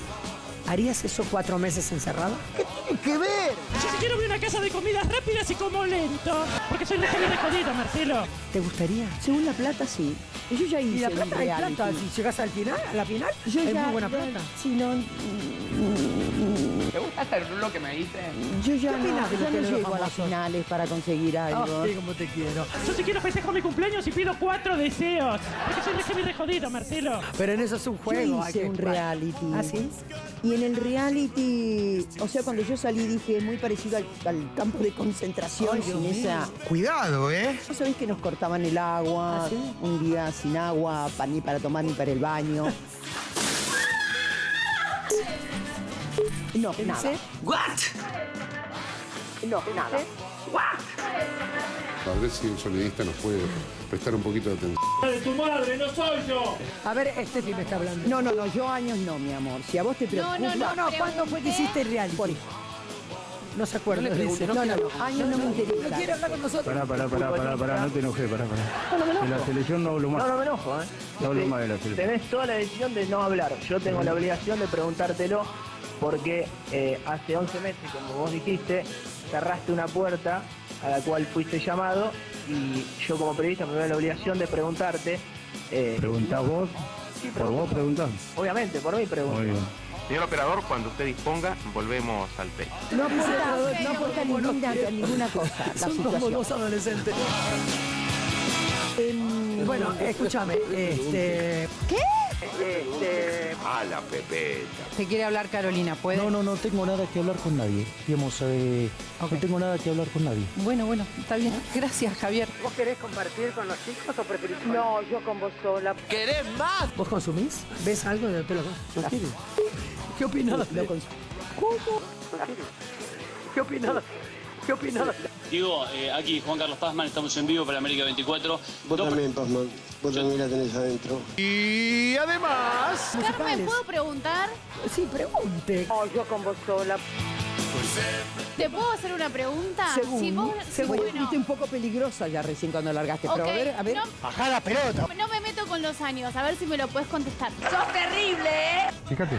¿Harías eso cuatro meses encerrado? (laughs) ¿Qué tiene que ver? Yo si quiero voy a una casa de comidas rápidas y como lento. Porque soy lejano de jodido, Marcelo. ¿Te gustaría? Según la plata, sí. Yo ya hice ¿Y la plata hay plata? Si llegas al final, a la final, Yo es ya- muy buena ya- plata. Sí, no. mm, ¿Te gusta el rulo que me hice? Yo ya ¿Qué no, los no que llego a las finales para conseguir algo. Ay, cómo te quiero. Yo si quiero festejo mi cumpleaños y pido cuatro deseos. Porque soy de heavy re jodido, Marcelo. Pero en eso es un Yo juego. hay hice que un reality. ¿Ah, sí? Y en el reality, o sea, cuando yo salí dije muy parecido al, al campo de concentración Ay, sin esa. Cuidado, ¿eh? ¿Vos sabés que nos cortaban el agua? ¿Ah, sí? Un día sin agua, pa- ni para tomar ni para el baño. (laughs) No, ¿Qué nada. dice? No, nada. A ver si un sonidista nos puede prestar un poquito de atención. ¡De tu madre, no soy yo! A ver, Steffi me está hablando. No, no, no, yo años no, mi amor. Si a vos te preocupa... no, no, no. ¿Cuándo fue que hiciste el reality? Por eso. No se acuerda. No dice. no, no, no, años no me interesa. No quiere hablar con nosotros. Pará, pará, pará, pará, pará, no te enojes, pará, pará. No, no me enojo. De la selección no hablo más. No, no me enojo, ¿eh? No hablo más de la selección. Tenés toda la decisión de no hablar. Yo tengo la obligación de preguntártelo porque eh, hace 11 meses, como vos dijiste, cerraste una puerta a la cual fuiste llamado y yo como periodista me veo la obligación de preguntarte. eh, ¿Preguntás vos? Sí, ¿Por vos preguntás? Obviamente, por mí pregunto. Muy bien. Señor operador, cuando usted disponga, volvemos al pecho. No aporta, no aporta ninguna, ninguna cosa la Son como dos adolescentes. Em, Bueno, escúchame, este... ¿Qué? Este, A la pepeta. Te quiere hablar Carolina, ¿puede? No, no, no tengo nada que hablar con nadie. Digamos, eh, Ok. no tengo nada que hablar con nadie. Bueno, bueno, está bien. (laughs) Gracias, Javier. ¿Vos querés compartir con los chicos o preferís con No, yo con vos sola. ¿Querés más? ¿Vos consumís? ¿Ves algo de te lo ¿No quieres? ¿Qué cons- ¿Cómo? ¿Qué opinás? ¿Qué opinás? Digo, eh, aquí Juan Carlos Pazman, estamos en vivo para América 24. Vos también, Pazman. Vos también la tenés adentro. Y además... Musicales. ¿puedo preguntar? Sí, pregunte. No, yo con vos sola. ¿Te puedo hacer una pregunta? Según, Si vos, según, bueno, viste un poco peligrosa ya recién cuando largaste. Pero Ok, a ver, a ver. no- Bajá la pelota. no me meto con los años, a ver si me lo puedes contestar. ¡Sos terrible, eh! Fíjate.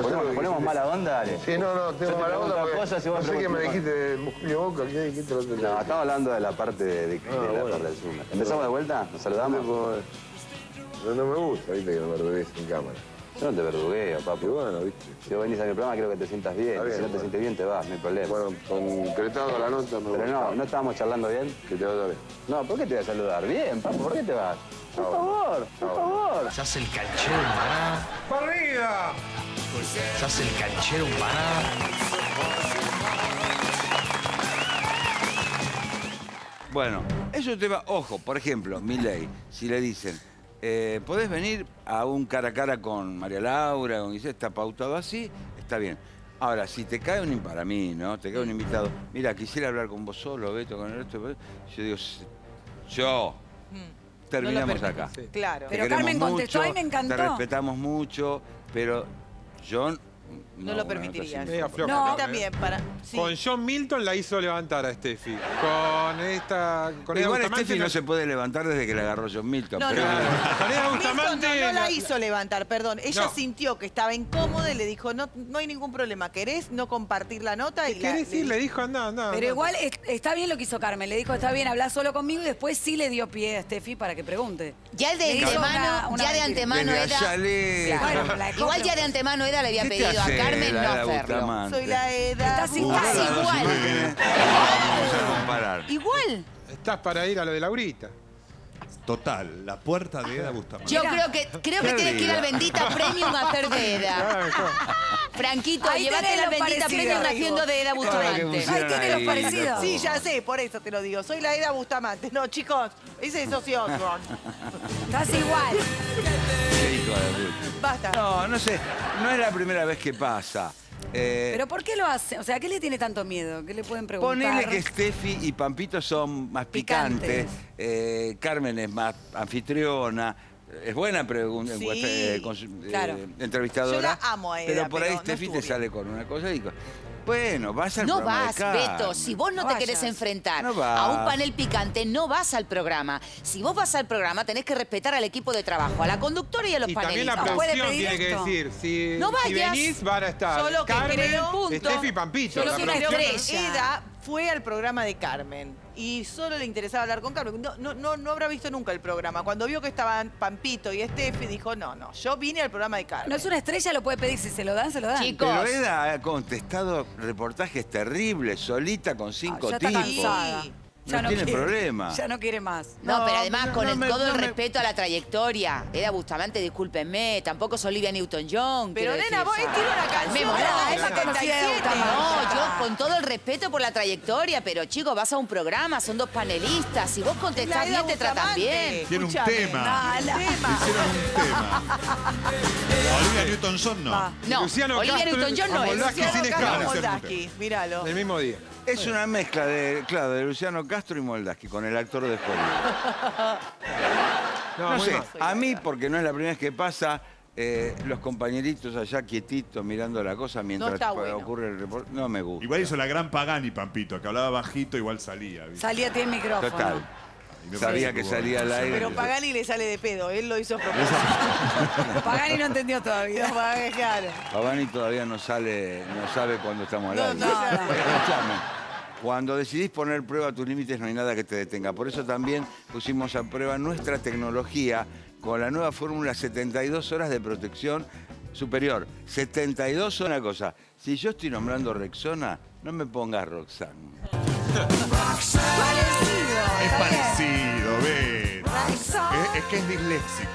Ponemos, ponemos mala onda, Ale. Sí, no, no, tengo te mala onda porque cosas y vos no sé qué me dijiste No, estaba hablando de la parte de, de, Ah, bueno. del Zoom. ¿Empezamos de vuelta? ¿Nos saludamos? No, no me gusta, viste, que me verdugues en cámara. Yo no te verdugueo, papi. Y bueno, viste. Si vos venís a mi programa, quiero que te sientas bien. Si no te bueno. sientes bien, te vas, no hay problema. Bueno, concretado la nota me Pero no, gusta. no estábamos charlando bien. Que te vaya bien. No, ¿por qué te voy a saludar? Bien, papi, ¿por qué te vas? Por favor, por favor. Se hace el canchero un maná. ¡Corrida! Se hace el canchero un maná. Bueno, es un tema, ojo, por ejemplo, Milei, si le dicen, eh, ¿podés venir a un cara a cara con María Laura, con Giselle? Está pautado así, está bien. Ahora, si te cae un, para mí, ¿no? Te cae un invitado, mira, quisiera hablar con vos solo, Beto, con el resto, yo digo, "S- yo, terminamos No lo acá. Claro. Te Pero Carmen contestó, mucho, ay, me encantó. Te respetamos mucho, pero yo no, No lo. Media floja, No, también, para... sí. Con John Milton la hizo levantar a Steffi. Con esta. Con Igual Steffi no no- se puede levantar desde que le agarró John Milton. No, pero no, bueno. Con Eda Milton Bustamante. no, no la la- hizo levantar, perdón. Ella No. sintió que estaba incómoda y le dijo, no, no hay ningún problema. ¿Querés no compartir la nota? Y la- ¿Querés le ir? Le dijo, anda, anda. Pero anda. igual es- está bien lo que hizo Carmen. Le dijo, está bien, habla solo conmigo y después sí le dio pie a Steffi para que pregunte. Ya de Le hizo antemano, una- una ya de mentira. antemano Desde era. allá le- Claro, la de Igual ya de antemano era le había ¿Qué te pedido a hace Carmen la no? Soy la Eda. Estás igual. Vamos a comparar. Igual. Estás para ir a lo de Laurita. Total, la puerta de Eda Bustamante. Yo creo que creo que tienes que ir al. Bendita Premium a hacer de Eda. (laughs) Franquito, Ahí llévate tenés la Bendita Premium digo. haciendo de Eda que Bustamante. pusieran Ahí tiene los ahí, parecidos. Sí, ya sé, por eso te lo digo. Soy la Eda Bustamante. No, chicos, ese es socio. Estás igual. Qué hijo de puta. Basta. No, no sé, no es la primera vez que pasa. Eh, ¿Pero por qué lo hace? O sea, ¿qué le tiene tanto miedo? ¿Qué le pueden preguntar? Ponele que Steffi y Pampito son más picantes, Picantes. eh, Carmen es más anfitriona, es buena pregunta, Sí, eh, claro. entrevistadora. Yo la amo a Eda, pero por ahí pero no Steffi te sale con una cosa y bueno, vas al No programa de vas, Carmen. Beto. Si vos no, No te vayas. querés enfrentar No a un panel picante, no vas al programa. Si vos vas al programa, tenés que respetar al equipo de trabajo, a la conductora y a los Y también la panelistas. ¿puede producción pedir tiene que decir, si, No si vayas. venís van a estar Solo que Carmen, creo- Punto. Steffi Pampito. Solo que una estrella. Fue al programa de Carmen y solo le interesaba hablar con Carmen. No, no, no, no habrá visto nunca el programa. Cuando vio que estaban Pampito y Steffi, dijo, no, no, yo vine al programa de Carmen. No es una estrella, lo puede pedir. Si se lo dan, se lo dan. Pero Eda ha contestado reportajes terribles, solita con cinco Ah, ya está tipos. cansada. Ya no, tiene quiere. problema. Ya no quiere más. No, No, pero además, no, con no el- me- todo no el me- respeto a la trayectoria. Era Bustamante, discúlpenme. Tampoco es Olivia Newton-John. Pero, nena, vos tiene una canción No, yo con todo el respeto por la trayectoria, pero chicos, vas a un programa, son dos panelistas. Si vos contestás bien, te tratan bien. Tiene un tema. Hicieron un tema. Olivia Newton-John no. No, Olivia Newton-John no es. Luciano Castro. Moldavski, míralo. El mismo día. Es una mezcla de, claro, de Luciano Castro y Moldaski con el actor de Hollywood. No, No sé, mal. a mí, porque no es la primera vez que pasa, eh, los compañeritos allá quietitos mirando la cosa mientras bueno. ocurre el reporte, no me gusta. Igual hizo la gran Pagani, Pampito, que hablaba bajito, igual salía. ¿viste? Salía, tiene micrófono. Total. Sabía que salía al aire. Pero Pagani le sale de pedo, él lo hizo propósito. (laughs) Pagani no entendió todavía. No, (laughs) Pagani, claro. Pavani todavía no sale, no sabe cuándo estamos al No, aire. no, no. Escuchame, Cuando decidís poner prueba a tus límites no hay nada que te detenga. Por eso también pusimos a prueba nuestra tecnología con la nueva fórmula 72 horas de protección superior. 72 horas, una cosa. Si yo estoy nombrando Rexona, no me pongas Roxanne. (laughs) Es parecido, ven. Es, es que es disléxico.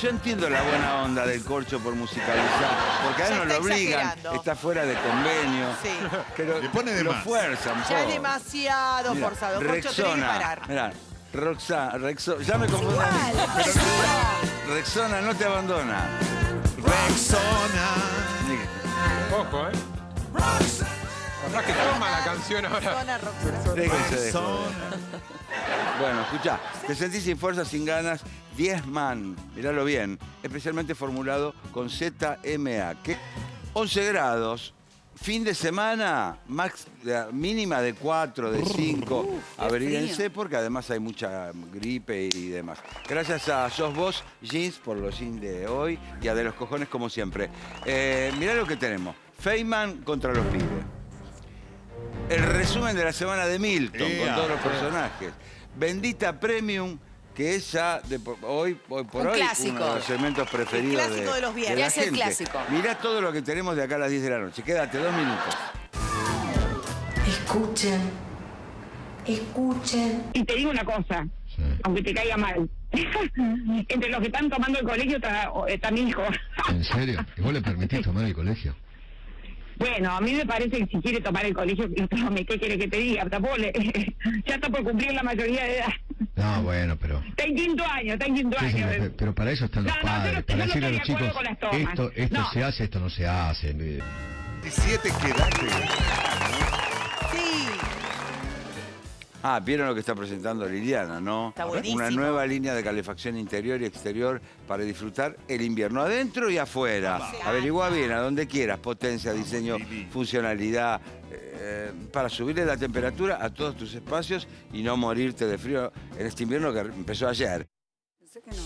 Yo entiendo la buena onda del corcho por musicalizar, porque a él no lo obligan, exagerando. está fuera de convenio, Sí. (laughs) pero Le pone de lo más. fuerzan. Ya es demasiado Mira, forzado. Corcho, tenés que Rexona, parar. mirá, Roxana, Rexo, ya me confundo. Rexona no te abandona. Rexona. Ojo, ¿eh? Que toma la canción ahora. Déjense de joder. Bueno, escuchá, te sentís sin fuerza, sin ganas, 10 man, míralo bien, especialmente formulado con ZMA, que 11 grados, fin de semana, max, la mínima de 4, de 5, abríguense porque además hay mucha gripe y demás. Gracias a Sos Vos Jeans por los jeans de hoy y a De los Cojones como siempre. Eh, mirá lo que tenemos, Feynman contra los pibes. El resumen de la semana de Milton con todos los personajes. Bendita Premium, que es ya de por- hoy, hoy por Un hoy clásico. uno de los segmentos preferidos clásico de los viernes. la Es el gente. clásico. Mirá todo lo que tenemos de acá a las 10 de la noche. Quédate dos minutos. Escuchen, escuchen. Y te digo una cosa, aunque te caiga mal. (laughs) Entre los que están tomando el colegio está, está mi hijo. ¿En serio? ¿Y vos le permitís (laughs) tomar el colegio? Bueno, a mí me parece que si quiere tomar el colegio, que lo tome. ¿Qué quiere que te diga? Tampoco le- (laughs) ya está por cumplir la mayoría de edad. No, bueno, pero... Está en quinto año, está en quinto Sí, año. pe- pero para eso están los No, padres, no- para decirle a los chicos, esto, esto No. se hace, esto no se hace. 17 quedate. (laughs) Ah, vieron lo que está presentando Liliana, ¿no? Está buenísimo. Una nueva línea de calefacción interior y exterior para disfrutar el invierno, adentro y afuera. Averigua bien, a donde quieras, potencia, diseño, funcionalidad, eh, para subirle la temperatura a todos tus espacios y no morirte de frío en este invierno que empezó ayer. Pensé que no.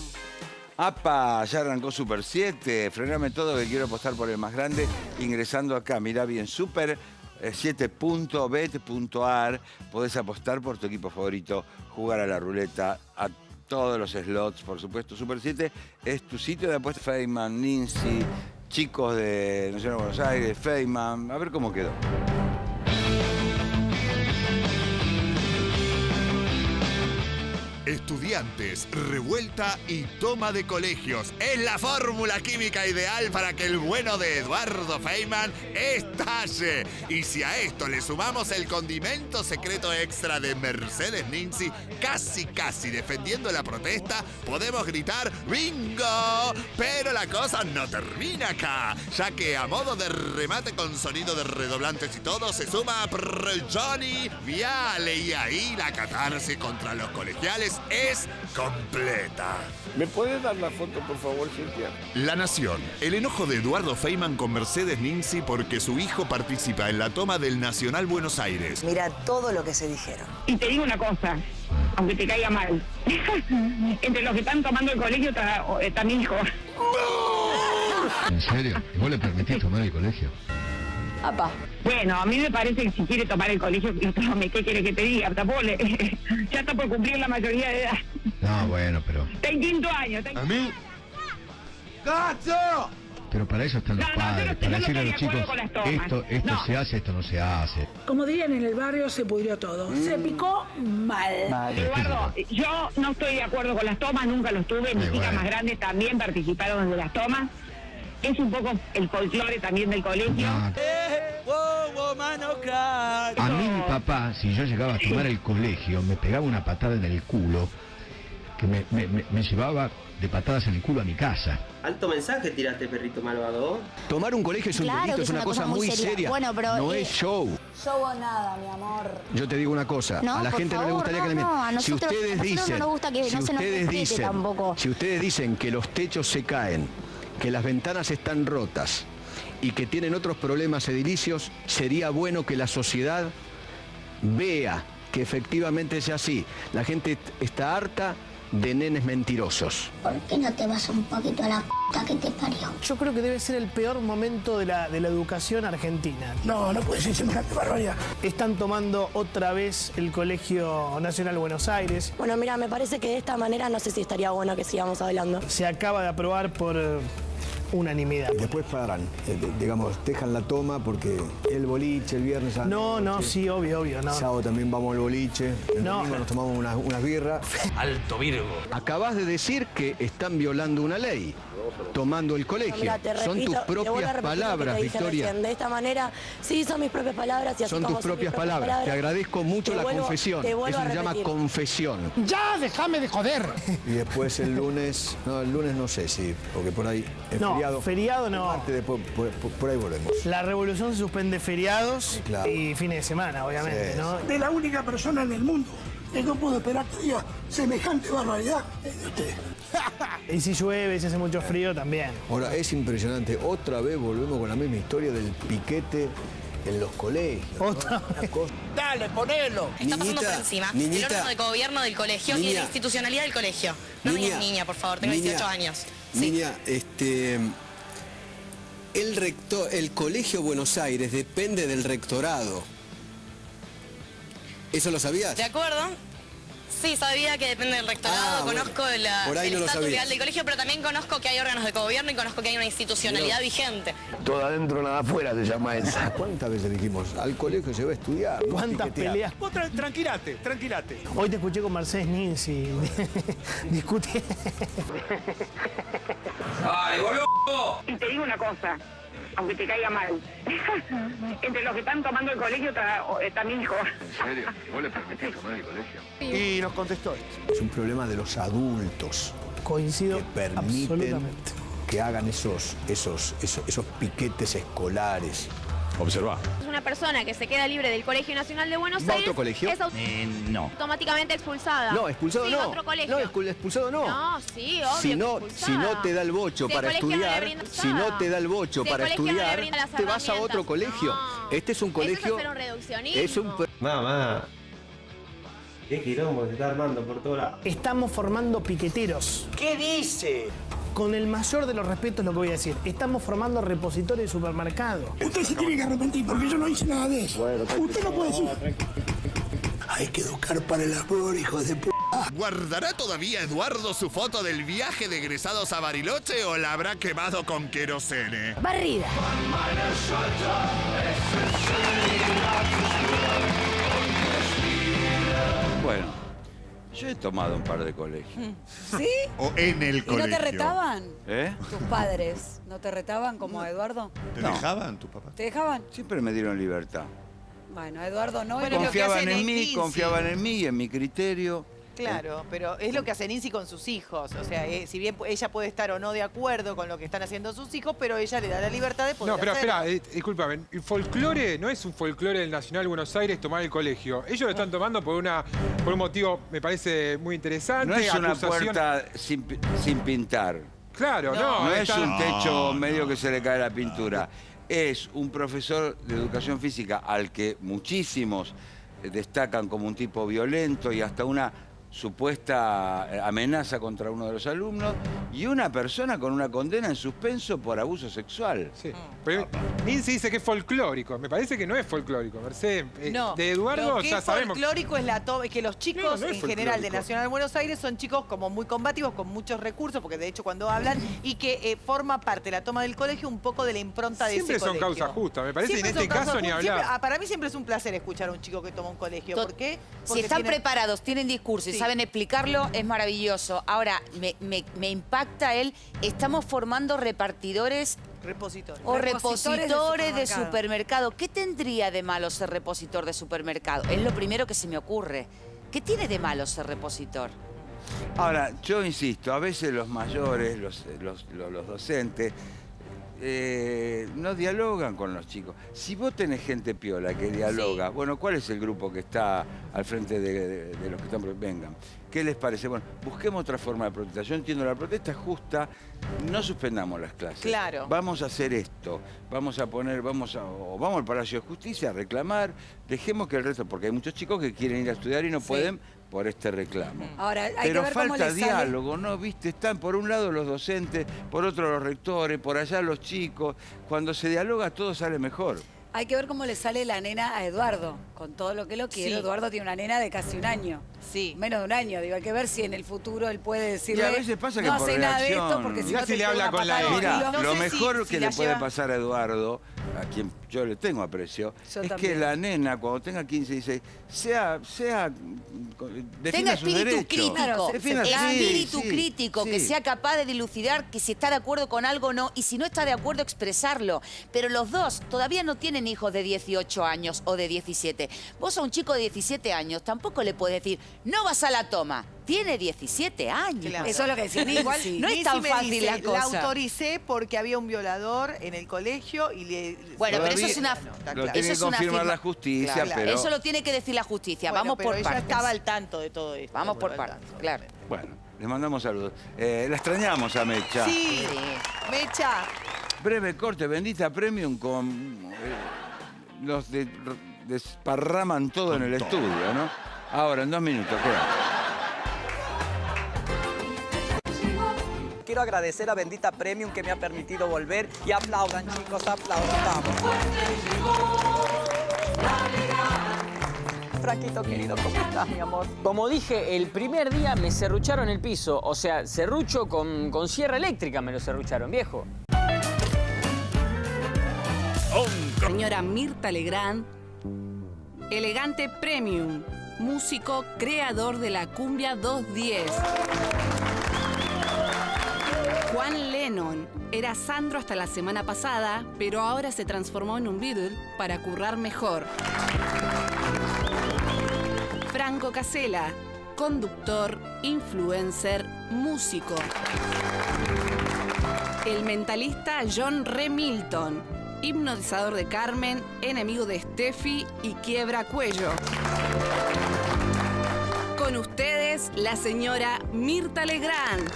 ¡Apa! Ya arrancó Super 7. Frename todo que quiero apostar por el más grande ingresando acá. Mirá bien, Super 7.bet.ar. Podés apostar por tu equipo favorito, jugar a la ruleta, a todos los slots, por supuesto. Super 7 es tu sitio de apuestas. Feynman, Nincy, chicos de Buenos Aires, Feynman. A ver cómo quedó. Estudiantes, revuelta y toma de colegios. Es la fórmula química ideal para que el bueno de Eduardo Feynman estalle. Y si a esto le sumamos el condimento secreto extra de Mercedes Ninzi, casi casi defendiendo la protesta, podemos gritar ¡Bingo! Pero la cosa no termina acá, ya que a modo de remate con sonido de redoblantes y todo, se suma Johnny Viale y ahí la catarse contra los colegiales es completa. ¿Me puedes dar la foto, por favor, Cintia? La Nación. El enojo de Eduardo Feynman con Mercedes Ninzi porque su hijo participa en la toma del Nacional Buenos Aires. Mira todo lo que se dijeron. Y te digo una cosa, aunque te caiga mal. (laughs) Entre los que están tomando el colegio está, está mi hijo. ¿En serio? ¿Y vos le permitís tomar el colegio? Apa. Bueno, a mí me parece que si quiere tomar el colegio, que lo tome. ¿Qué quiere que te diga? Tampoco le- (laughs) ya está por cumplir la mayoría de edad. No, bueno, pero. Está en quinto año. Está en... ¿A mí? ¡Gacho! Pero para eso están los No, no, yo no padres, estoy- para yo no decirle a los estoy de chicos, acuerdo con las tomas. esto, esto No. se hace, esto no se hace. Como dirían en el barrio, se pudrió todo. Se picó mal. Eduardo, yo no estoy de acuerdo con las tomas, nunca los tuve. Mis hijas más grandes también participaron de las tomas. Es un poco el folclore también del colegio. A mí mi papá, si yo llegaba a tomar el colegio, me pegaba una patada en el culo, que me, me- me- me llevaba de patadas en el culo a mi casa. Alto mensaje tiraste, perrito malvado. Tomar un colegio es un Claro delito, es una, cosa, muy seria. Bueno, pero, no eh, es show. Show o nada, mi amor. Yo te digo una cosa, No, a la gente no le gustaría no, que le no, a Si nosotros- ustedes no dicen, nos gusta que si no se nos ustedes respete dicen, tampoco. si ustedes dicen que los techos se caen, que las ventanas están rotas y que tienen otros problemas edilicios, sería bueno que la sociedad vea que efectivamente es así. La gente está harta de nenes mentirosos. ¿Por qué no te vas un poquito a la puta que te parió? Yo creo que debe ser el peor momento de la, de la educación argentina. No, no puede ser semejante barbaridad. Están tomando otra vez el Colegio Nacional Buenos Aires. Bueno, mira, me parece que de esta manera no sé si estaría bueno que sigamos hablando. Se acaba de aprobar por eh, unanimidad. Después paran, eh, digamos, dejan la toma porque el boliche el viernes. a No, no, sí, obvio, obvio, no. Sábado también vamos al boliche. El No. domingo nos tomamos unas, unas birras. Alto Virgo. Acabas de decir que están violando una ley, tomando el colegio. Mira, te Son repito- tus propias palabras, te Victoria. recién. De esta manera, sí, son mis propias palabras y así Son como tus propias palabras. Te agradezco mucho Te la vuelvo- confesión. te vuelvo Eso a se llama confesión. ¡Ya, déjame de joder! Y después el lunes, no, el lunes no sé si, porque por ahí es No, feriado. feriado no. El martes después, por, por- por ahí volvemos. La revolución se suspende feriados claro. y fines de semana, obviamente, Sí, ¿no? De la única persona en el mundo no puedo esperar que diga semejante barbaridad es de usted. Y si llueve, si hace mucho frío, también. Ahora, es impresionante. Otra vez volvemos con la misma historia del piquete en los colegios. Otra Dale, ponelo. Está pasando por encima. el órgano de gobierno del colegio y Niña. la institucionalidad del colegio. No me digas niña, por favor, tengo Niña. 18 años. Niña, este. El rector, el Colegio Buenos Aires depende del rectorado. ¿Eso lo sabías? ¿De acuerdo? Sí, sabía que depende del rectorado, Ah, bueno. conozco la- el no estatus legal del colegio, pero también conozco que hay órganos de gobierno y conozco que hay una institucionalidad vigente. Todo adentro, nada afuera se llama esa. (laughs) ¿Cuántas veces dijimos? Al colegio se va a estudiar. ¿Cuántas peleas? Vos tra- tranquilate, tranquilate. Hoy te escuché con Mercedes Ninzi (laughs) discutir. ¡Ay, boludo! Y te digo una cosa, aunque te caiga mal. (laughs) Entre los que están tomando el colegio ta- o- eh, también dijo. ¿En serio? ¿Vos le permitís tomar el colegio? Y nos contestó esto. Es un problema de los adultos. Coincido que permiten que hagan esos, esos, esos, esos piquetes escolares. Observa. Es una persona que se queda libre del Colegio Nacional de Buenos ¿Va a Aires. otro colegio? Es Eh, no. automáticamente expulsada. No, expulsado Sí, no. a otro colegio. No, expul- expulsado no. No, sí, obvio. si no, expulsada. si no te da el bocho Si para estudiar, si no te da el bocho Si para estudiar, te vas a otro colegio. Este es un Eso es colegio. hacer un reduccionismo. Es un. Mamá. Qué quilombo se está armando por todos lados. Estamos formando piqueteros. ¿Qué dice? Con el mayor de los respetos lo que voy a decir. Estamos formando repositorios de supermercado. Usted se tiene que arrepentir porque yo no hice nada de eso. Usted no puede decir. Hay que educar para el amor, hijo de p. ¿Guardará todavía Eduardo su foto del viaje de egresados a Bariloche o la habrá quemado con querosene? Barrida. Bueno, yo he tomado un par de colegios. ¿Sí? O en el ¿Y no te retaban? ¿Eh? ¿Tus padres no te retaban como a Eduardo? ¿Te No. dejaban tu papá? ¿Te dejaban? Siempre me dieron libertad. Bueno, Eduardo no. Bueno, que confiaban en en mí, confiaban en mí y en mi criterio. Claro, pero es lo que hace Nancy con sus hijos. O sea, eh, si bien ella puede estar o no de acuerdo con lo que están haciendo sus hijos, pero ella le da la libertad de poder No, pero hacerlo. espera, eh, discúlpame. El folclore no es un folclore del Nacional Buenos Aires tomar el colegio. Ellos lo están tomando por una por un motivo, me parece muy interesante. No es una acusación- puerta sin, sin pintar. Claro, no. No es están- un techo medio que se le cae la pintura. Es un profesor de educación física al que muchísimos eh, destacan como un tipo violento y hasta una supuesta eh, amenaza contra uno de los alumnos y una persona con una condena en suspenso por abuso sexual. Sí. Pero Nince dice que es folclórico. Me parece que no es folclórico, Mercedes. Eh, No, de Eduardo lo que ya es sabemos. folclórico es la toma, es que los chicos No, no es en general de. Nacional Buenos Aires son chicos como muy combativos, con muchos recursos, porque de hecho cuando hablan, y que eh, forma parte la toma del colegio un poco de la impronta de Siempre ese son causas justas, me parece, y en Siempre este caso ni. Siempre- hablar. ah, para mí siempre es un placer escuchar a un chico que toma un colegio. ¿Por qué? Si Porque están tiene- preparados, tienen discurso y Sí. saben explicarlo, es maravilloso. Ahora, me, me- me impacta él, estamos formando repartidores Repositores. o Repositores de repositores de supermercado. supermercado. ¿Qué tendría de malo ser repositor de supermercado? Es lo primero que se me ocurre. ¿Qué tiene de malo ser repositor? Ahora, yo insisto, a veces los mayores, los, los- los- los docentes, eh, no dialogan con los chicos. Si vos tenés gente piola que dialoga, bueno, ¿cuál es el grupo que está al frente de, de- de los que están? Vengan. ¿Qué les parece? Bueno, busquemos otra forma de protesta. Yo entiendo la protesta es justa, no suspendamos las clases. Claro. Vamos a hacer esto, vamos a poner, vamos a, o vamos al Palacio de Justicia a reclamar, dejemos que el resto, porque hay muchos chicos que quieren ir a estudiar y no pueden por este reclamo. Ahora, hay Pero que ver cómo falta sale. diálogo, ¿no? ¿Viste? Están por un lado los docentes, por otro los rectores, por allá los chicos. Cuando se dialoga todo sale mejor. Hay que ver cómo le sale la nena a Eduardo, con todo lo que lo quiero. Sí. Eduardo tiene una nena de casi un año. Sí. Menos de un año. Digo, hay que ver si en el futuro él puede decirle. Y a veces pasa que no por hace nada de esto reacción- porque si no si te le habla con la Mira, lo mejor si- que si le puede lleva- pasar a Eduardo, a quien yo le tengo aprecio, Yo es también. que la nena cuando tenga 15 y 16 sea, sea Tenga espíritu crítico, Claro, Defienda- sí, espíritu sí, crítico, que sea capaz de dilucidar que si está de acuerdo con algo o no, y si no está de acuerdo, expresarlo. Pero los dos todavía no tienen hijos de 18 años o de 17. Vos a un chico de 17 años tampoco le puedes decir, no vas a la toma. Tiene 17 años. Claro. Eso es lo que decía Igual Nancy. no es tan fácil dice, la cosa. autoricé porque había un violador en el colegio y le... Bueno, pero eso es una... No, está Lo claro. tiene Eso que es una confirmar firma- la justicia, Claro, pero... Eso lo tiene que decir la justicia. Bueno, Vamos pero por ella partes. estaba al tanto de todo esto. Vamos por partes, tanto. claro. Bueno, les mandamos saludos. Eh, la extrañamos a Mecha. Sí, Mecha. Breve corte, bendita premium con... eh, los de- desparraman todo en el estudio, ¿no? Ahora, en dos minutos, queda. Quiero agradecer a Bendita Premium que me ha permitido volver y aplaudan chicos, aplaudan, vamos. Franquito querido, ¿cómo estás mi amor? Como dije, el primer día me serrucharon el piso. O sea, serrucho con, con sierra eléctrica me lo serrucharon, viejo. Señora Mirta Legrand, elegante premium, músico creador de la cumbia 210. Juan Lennon era Sandro hasta la semana pasada, pero ahora se transformó en un Beatle para currar mejor. Franco Casela, conductor, influencer, músico. El mentalista John Remilton, hipnotizador de Carmen, enemigo de Steffi y quiebra cuello. Con ustedes, la señora Mirta Legrand.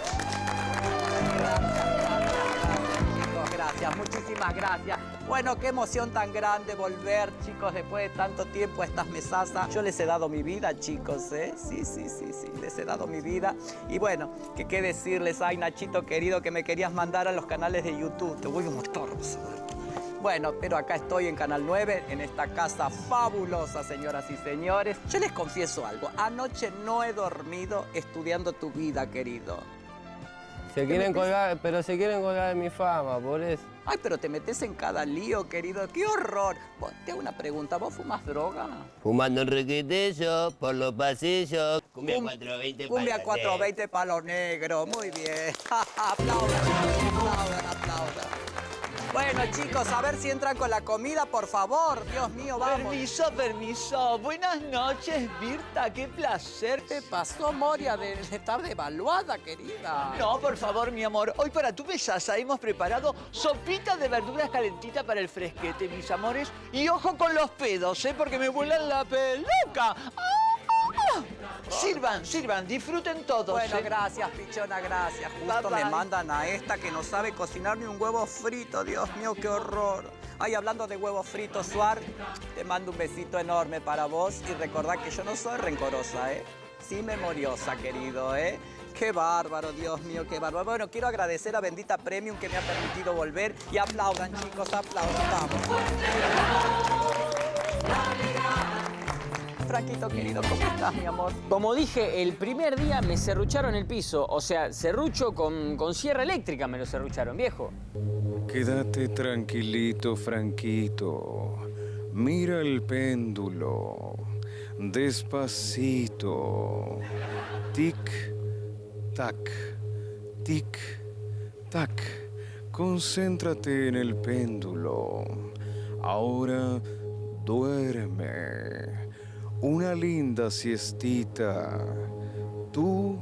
Gracias, muchísimas gracias. Bueno, qué emoción tan grande volver, chicos, después de tanto tiempo a estas mesazas. Yo les he dado mi vida, chicos, ¿eh? Sí, sí, sí, sí, les he dado mi vida. Y bueno, que qué decirles, ay, Nachito querido, que me querías mandar a los canales de YouTube. Te voy a mostrar, vas a ver. Bueno, pero acá estoy en Canal 9, en esta casa fabulosa, señoras y señores. Yo les confieso algo, anoche no he dormido estudiando tu vida, querido. Se quieren colgar, pero se quieren colgar de mi fama, por eso. Ay, pero te metes en cada lío, querido. ¡Qué horror! Vos, te hago una pregunta. ¿Vos fumas droga? Fumando un requetello por los pasillos. Cumbia Cum- 420 Cumbia para 420 palo negro. Muy bien. (laughs) aplaudan. Bueno, chicos, a ver si entran con la comida, por favor. Dios mío, vamos. Permiso, permiso. Buenas noches, Virta. Qué placer. ¿Qué pasó, Moria, de estar devaluada, querida? No, por favor, mi amor. Hoy para tu mesasa hemos preparado sopita de verduras calentita para el fresquete, mis amores. Y ojo con los pedos, ¿eh? Porque me vuelan la peluca. ¡Ah! Sirvan, sirvan, disfruten todos. Bueno, ¿eh? gracias, pichona, gracias. Justo Bye, me bye. mandan a esta que no sabe cocinar ni un huevo frito. Dios mío, qué horror. Ay, hablando de huevos fritos, Suar, te mando un besito enorme para vos y recordá que yo no soy rencorosa, ¿eh? Sí, memoriosa, querido, ¿eh? Qué bárbaro, Dios mío, qué bárbaro. Bueno, quiero agradecer a Bendita Premium que me ha permitido volver. Y aplaudan, chicos, aplaudan, vamos. Franquito, querido, ¿cómo estás, mi amor? Como dije, el primer día me serrucharon el piso. O sea, serrucho con, con sierra eléctrica me lo serrucharon, viejo. Quédate tranquilito, Franquito. Mira el péndulo. Despacito. Tic, tac. Tic, tac. Concéntrate en el péndulo. Ahora duerme. Una linda siestita. Tú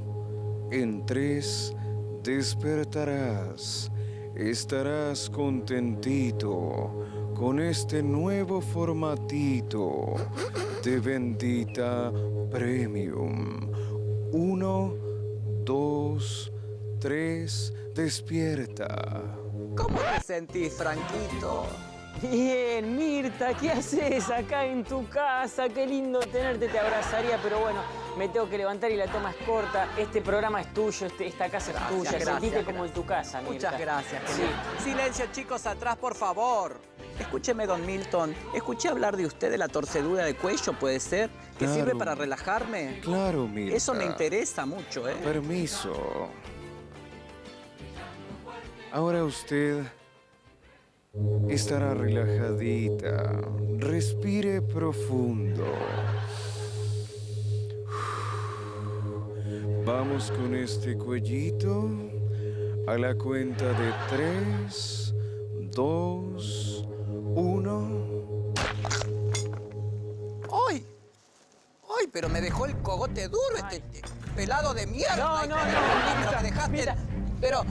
en tres despertarás. Estarás contentito con este nuevo formatito de bendita premium. Uno, dos, tres, despierta. ¿Cómo te sentís, Franquito? Bien, Mirta, ¿qué haces acá en tu casa? Qué lindo tenerte, te abrazaría, pero bueno, me tengo que levantar y la toma es corta. Este programa es tuyo, este- esta casa es tuya, Gracias, sentite gracias. como en tu casa, Mirta. Muchas gracias, Sí. Silencio, chicos, atrás, por favor. Escúcheme, don Milton. Escuché hablar de usted de la torcedura de cuello, ¿puede ser? ¿Que Claro. sirve para relajarme? Claro, Mirta. Eso me interesa mucho, ¿eh? Permiso. Ahora usted estará relajadita. Respire profundo. Vamos con este cuellito a la cuenta de tres, dos, uno. ¡Ay! ¡Ay, pero me dejó el cogote duro este pelado de mierda! No, no, pero, no, pero me dejaste... mira. Pero...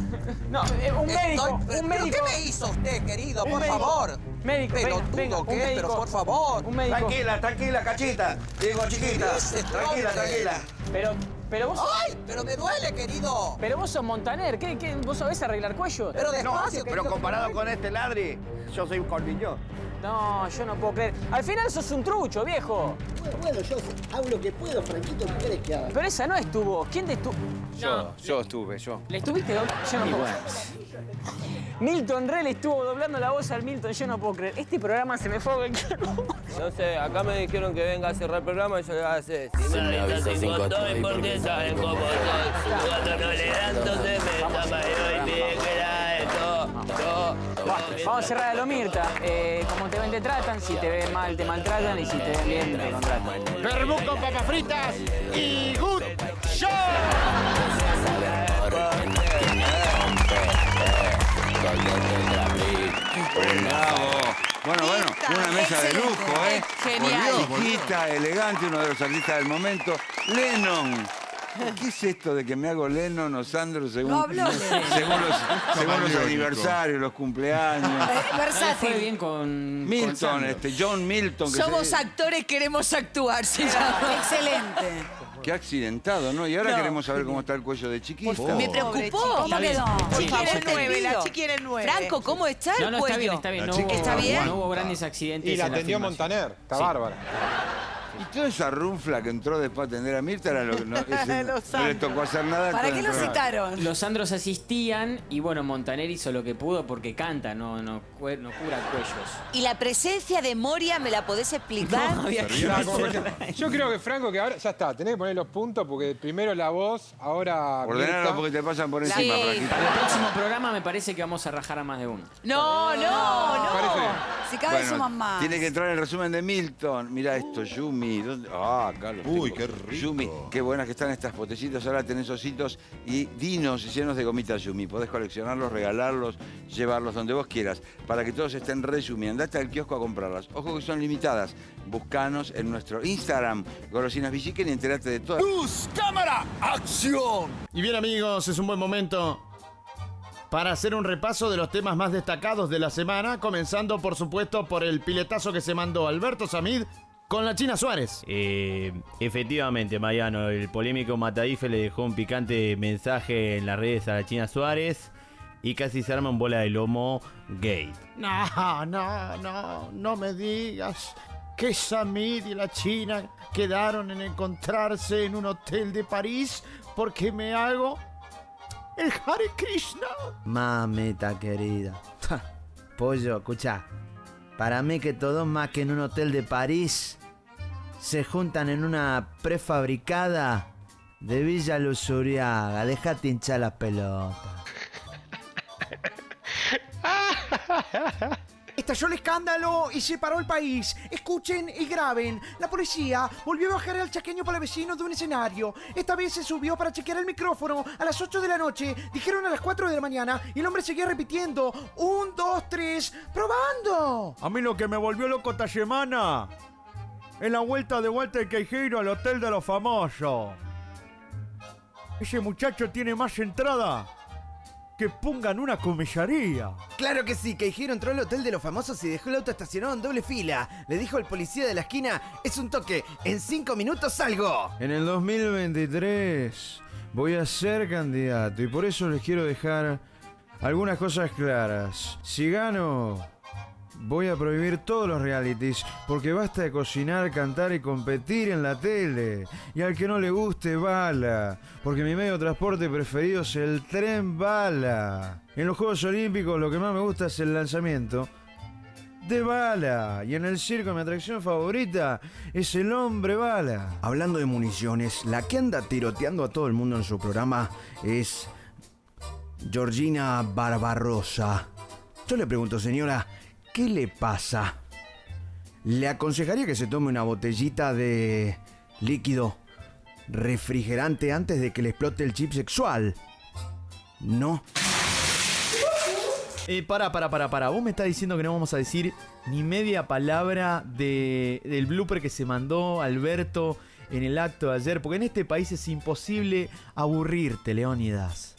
No, eh, un Estoy- médico, pero- un pero médico. ¿Qué me hizo usted, querido? Un Por médico. favor. Médico, venga, Pelotudo venga, es, pero por favor. Un médico. Tranquila, tranquila, cachita. Digo, chiquita. ¿Qué Tranquila, tranquila. Pero, pero vos... ¡Ay, pero me duele, querido! Pero vos sos Montaner, ¿qué, qué? ¿Vos sabés arreglar cuellos? Pero No, despacio, pero comparado con este ladri, yo soy un cornillón. No, yo no puedo creer. Al final sos un trucho, viejo. Bueno, yo hago lo que puedo, Franquito, ¿qué querés que haga? Pero esa no es tu voz. ¿Quién te estuvo? Yo, yo estuve, yo. ¿Le estuviste doblando? Yo no puedo bueno. Milton Re le estuvo doblando la voz al Milton. Yo no puedo creer. Este programa se me fue. No sé, acá me dijeron que venga a cerrar el programa y yo le voy a hacer. Si no le aviso cinco estoy porque saben cómo soy. Cuando no le dan, entonces me llama y Vamos a cerrar a lo Mirta. Eh, como te ven, te tratan. Si te ven mal, te maltratan. Y si te ven bien, te contratan. Vermú con papas fritas y Good Show. Bravo. Bueno, bueno, una mesa de lujo, ¿eh? Genial. Chiquita, elegante, uno de los artistas del momento. Lennon. ¿Qué es esto de que me hago Lennon o Sandro según, No habló Lennon. según los, según los aniversarios, los cumpleaños? Versátil. Fue bien con. Milton, este, John Milton, que, Somos se- actores, queremos actuar, se llama. (laughs) Excelente. ha accidentado, ¿no? Y ahora No. queremos saber cómo está el cuello de chiquita. Me preocupó. ¿Cómo quedó? Chiqui Por era el favor, nueve, te la pido. chiqui era el nueve. Franco, ¿cómo está el No, no, está cuello? bien, está bien. No hubo, ¿Está bien? no hubo grandes accidentes. Y la en atendió. Montaner. Está Sí. bárbara. Y toda esa runfla que entró después a atender a Mirta era lo que no, (laughs) ese- Los no le Sandros. tocó hacer nada. ¿Para con qué el lo programa. citaron? Los Sandros asistían y bueno, Montaner hizo lo que pudo porque canta, no, no, cue- no cura cuellos. ¿Y la presencia de Moria me la podés explicar? No, había que Claro, como que- Yo creo que Franco, que ahora ya está, tenés que poner los puntos porque primero la voz, ahora. Ordenalo Mirta. porque te pasan por Sí. encima, Franquito. Para el próximo programa me parece que vamos a rajar a más de uno. No, no, no. Parece. Si cada vez Bueno, suman más. Tiene que entrar el resumen de Milton. Mira esto, Yumi. ¿Dónde? Ah, lo Uy, tengo. qué rico. Yumi, qué buenas que están estas potecitas. Ahora tenés ositos y dinos llenos de gomitas Yumi. Podés coleccionarlos, regalarlos, llevarlos donde vos quieras. Para que todos estén re Yumi. Andate al kiosco a comprarlas. Ojo que son limitadas. Buscanos en nuestro Instagram, Golosinas Villiquen, y entérate de todas. ¡Luz, cámara, acción! Y bien amigos, es un buen momento para hacer un repaso de los temas más destacados de la semana, comenzando por supuesto por el piletazo que se mandó Alberto Samid con la China Suárez. Eh, efectivamente, Mariano, el polémico Matadife le dejó un picante mensaje en las redes a la China Suárez y casi se arma un bola de lomo gay. No, no, no, no me digas. que Samid y la China quedaron en encontrarse en un hotel de París porque me hago el Hare Krishna. Mamita querida. Pollo, escucha. Para mí que todos más que en un hotel de París se juntan en una prefabricada de Villa Luzuriaga. Déjate hinchar las pelotas. Estalló el escándalo y se paró el país. Escuchen y graben. La policía volvió a bajar al chaqueño palavecino de un escenario. Esta vez se subió para chequear el micrófono a las 8 de la noche. Dijeron a las 4 de la mañana y el hombre seguía repitiendo. Un, dos, tres, probando. A mí lo que me volvió loco esta semana en la vuelta de Walter Queijeiro al Hotel de los Famosos. Ese muchacho tiene más entrada que pongan una comisaría. Claro que sí, Keijiro entró al hotel de los famosos y dejó el auto estacionado en doble fila. Le dijo al policía de la esquina, es un toque, en cinco minutos salgo. En el 2023 voy a ser candidato y por eso les quiero dejar algunas cosas claras. Si gano, voy a prohibir todos los realities porque basta de cocinar, cantar y competir en la tele. Y al que no le guste, bala. Porque mi medio de transporte preferido es el tren bala. En los Juegos Olímpicos lo que más me gusta es el lanzamiento de bala. Y en el circo mi atracción favorita es el hombre bala. Hablando de municiones, la que anda tiroteando a todo el mundo en su programa es Georgina Barbarosa. Yo le pregunto, señora, ¿qué le pasa? Le aconsejaría que se tome una botellita de líquido refrigerante antes de que le explote el chip sexual. ¿No? Eh, para, para, para, para. Vos me estás diciendo que no vamos a decir ni media palabra de, del blooper que se mandó Alberto en el acto de ayer, porque en este país es imposible aburrirte, Leónidas.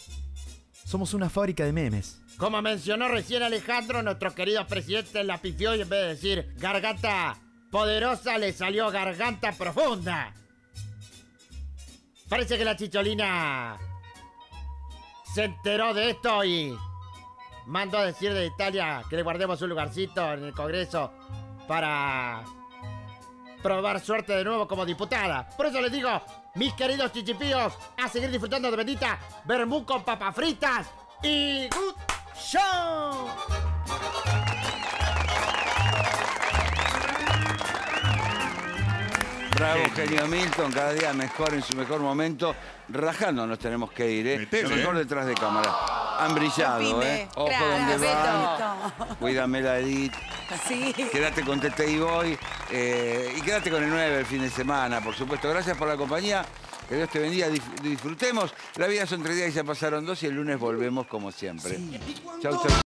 Somos una fábrica de memes. Como mencionó recién Alejandro, nuestro querido presidente la pifió y en vez de decir garganta poderosa le salió garganta profunda. Parece que la chicholina se enteró de esto y mandó a decir de Italia que le guardemos un lugarcito en el Congreso para probar suerte de nuevo como diputada. Por eso les digo, mis queridos chichipíos, a seguir disfrutando de bendita vermú con papas fritas y show. Bravo, genio Milton, cada día mejor en su mejor momento. Rajando nos tenemos que ir, ¿eh? Metele, Lo mejor ¿eh? detrás de cámara. Han brillado. ¿eh? Ojo donde van. Beto. (laughs) Cuídame la Edith. Sí. Quédate con Tete y Boy. eh, y quédate con el 9 el fin de semana, por supuesto. Gracias por la compañía. Que Dios te bendiga. Disfrutemos. La vida son tres días y ya pasaron dos y el lunes volvemos como siempre. Chau, chau.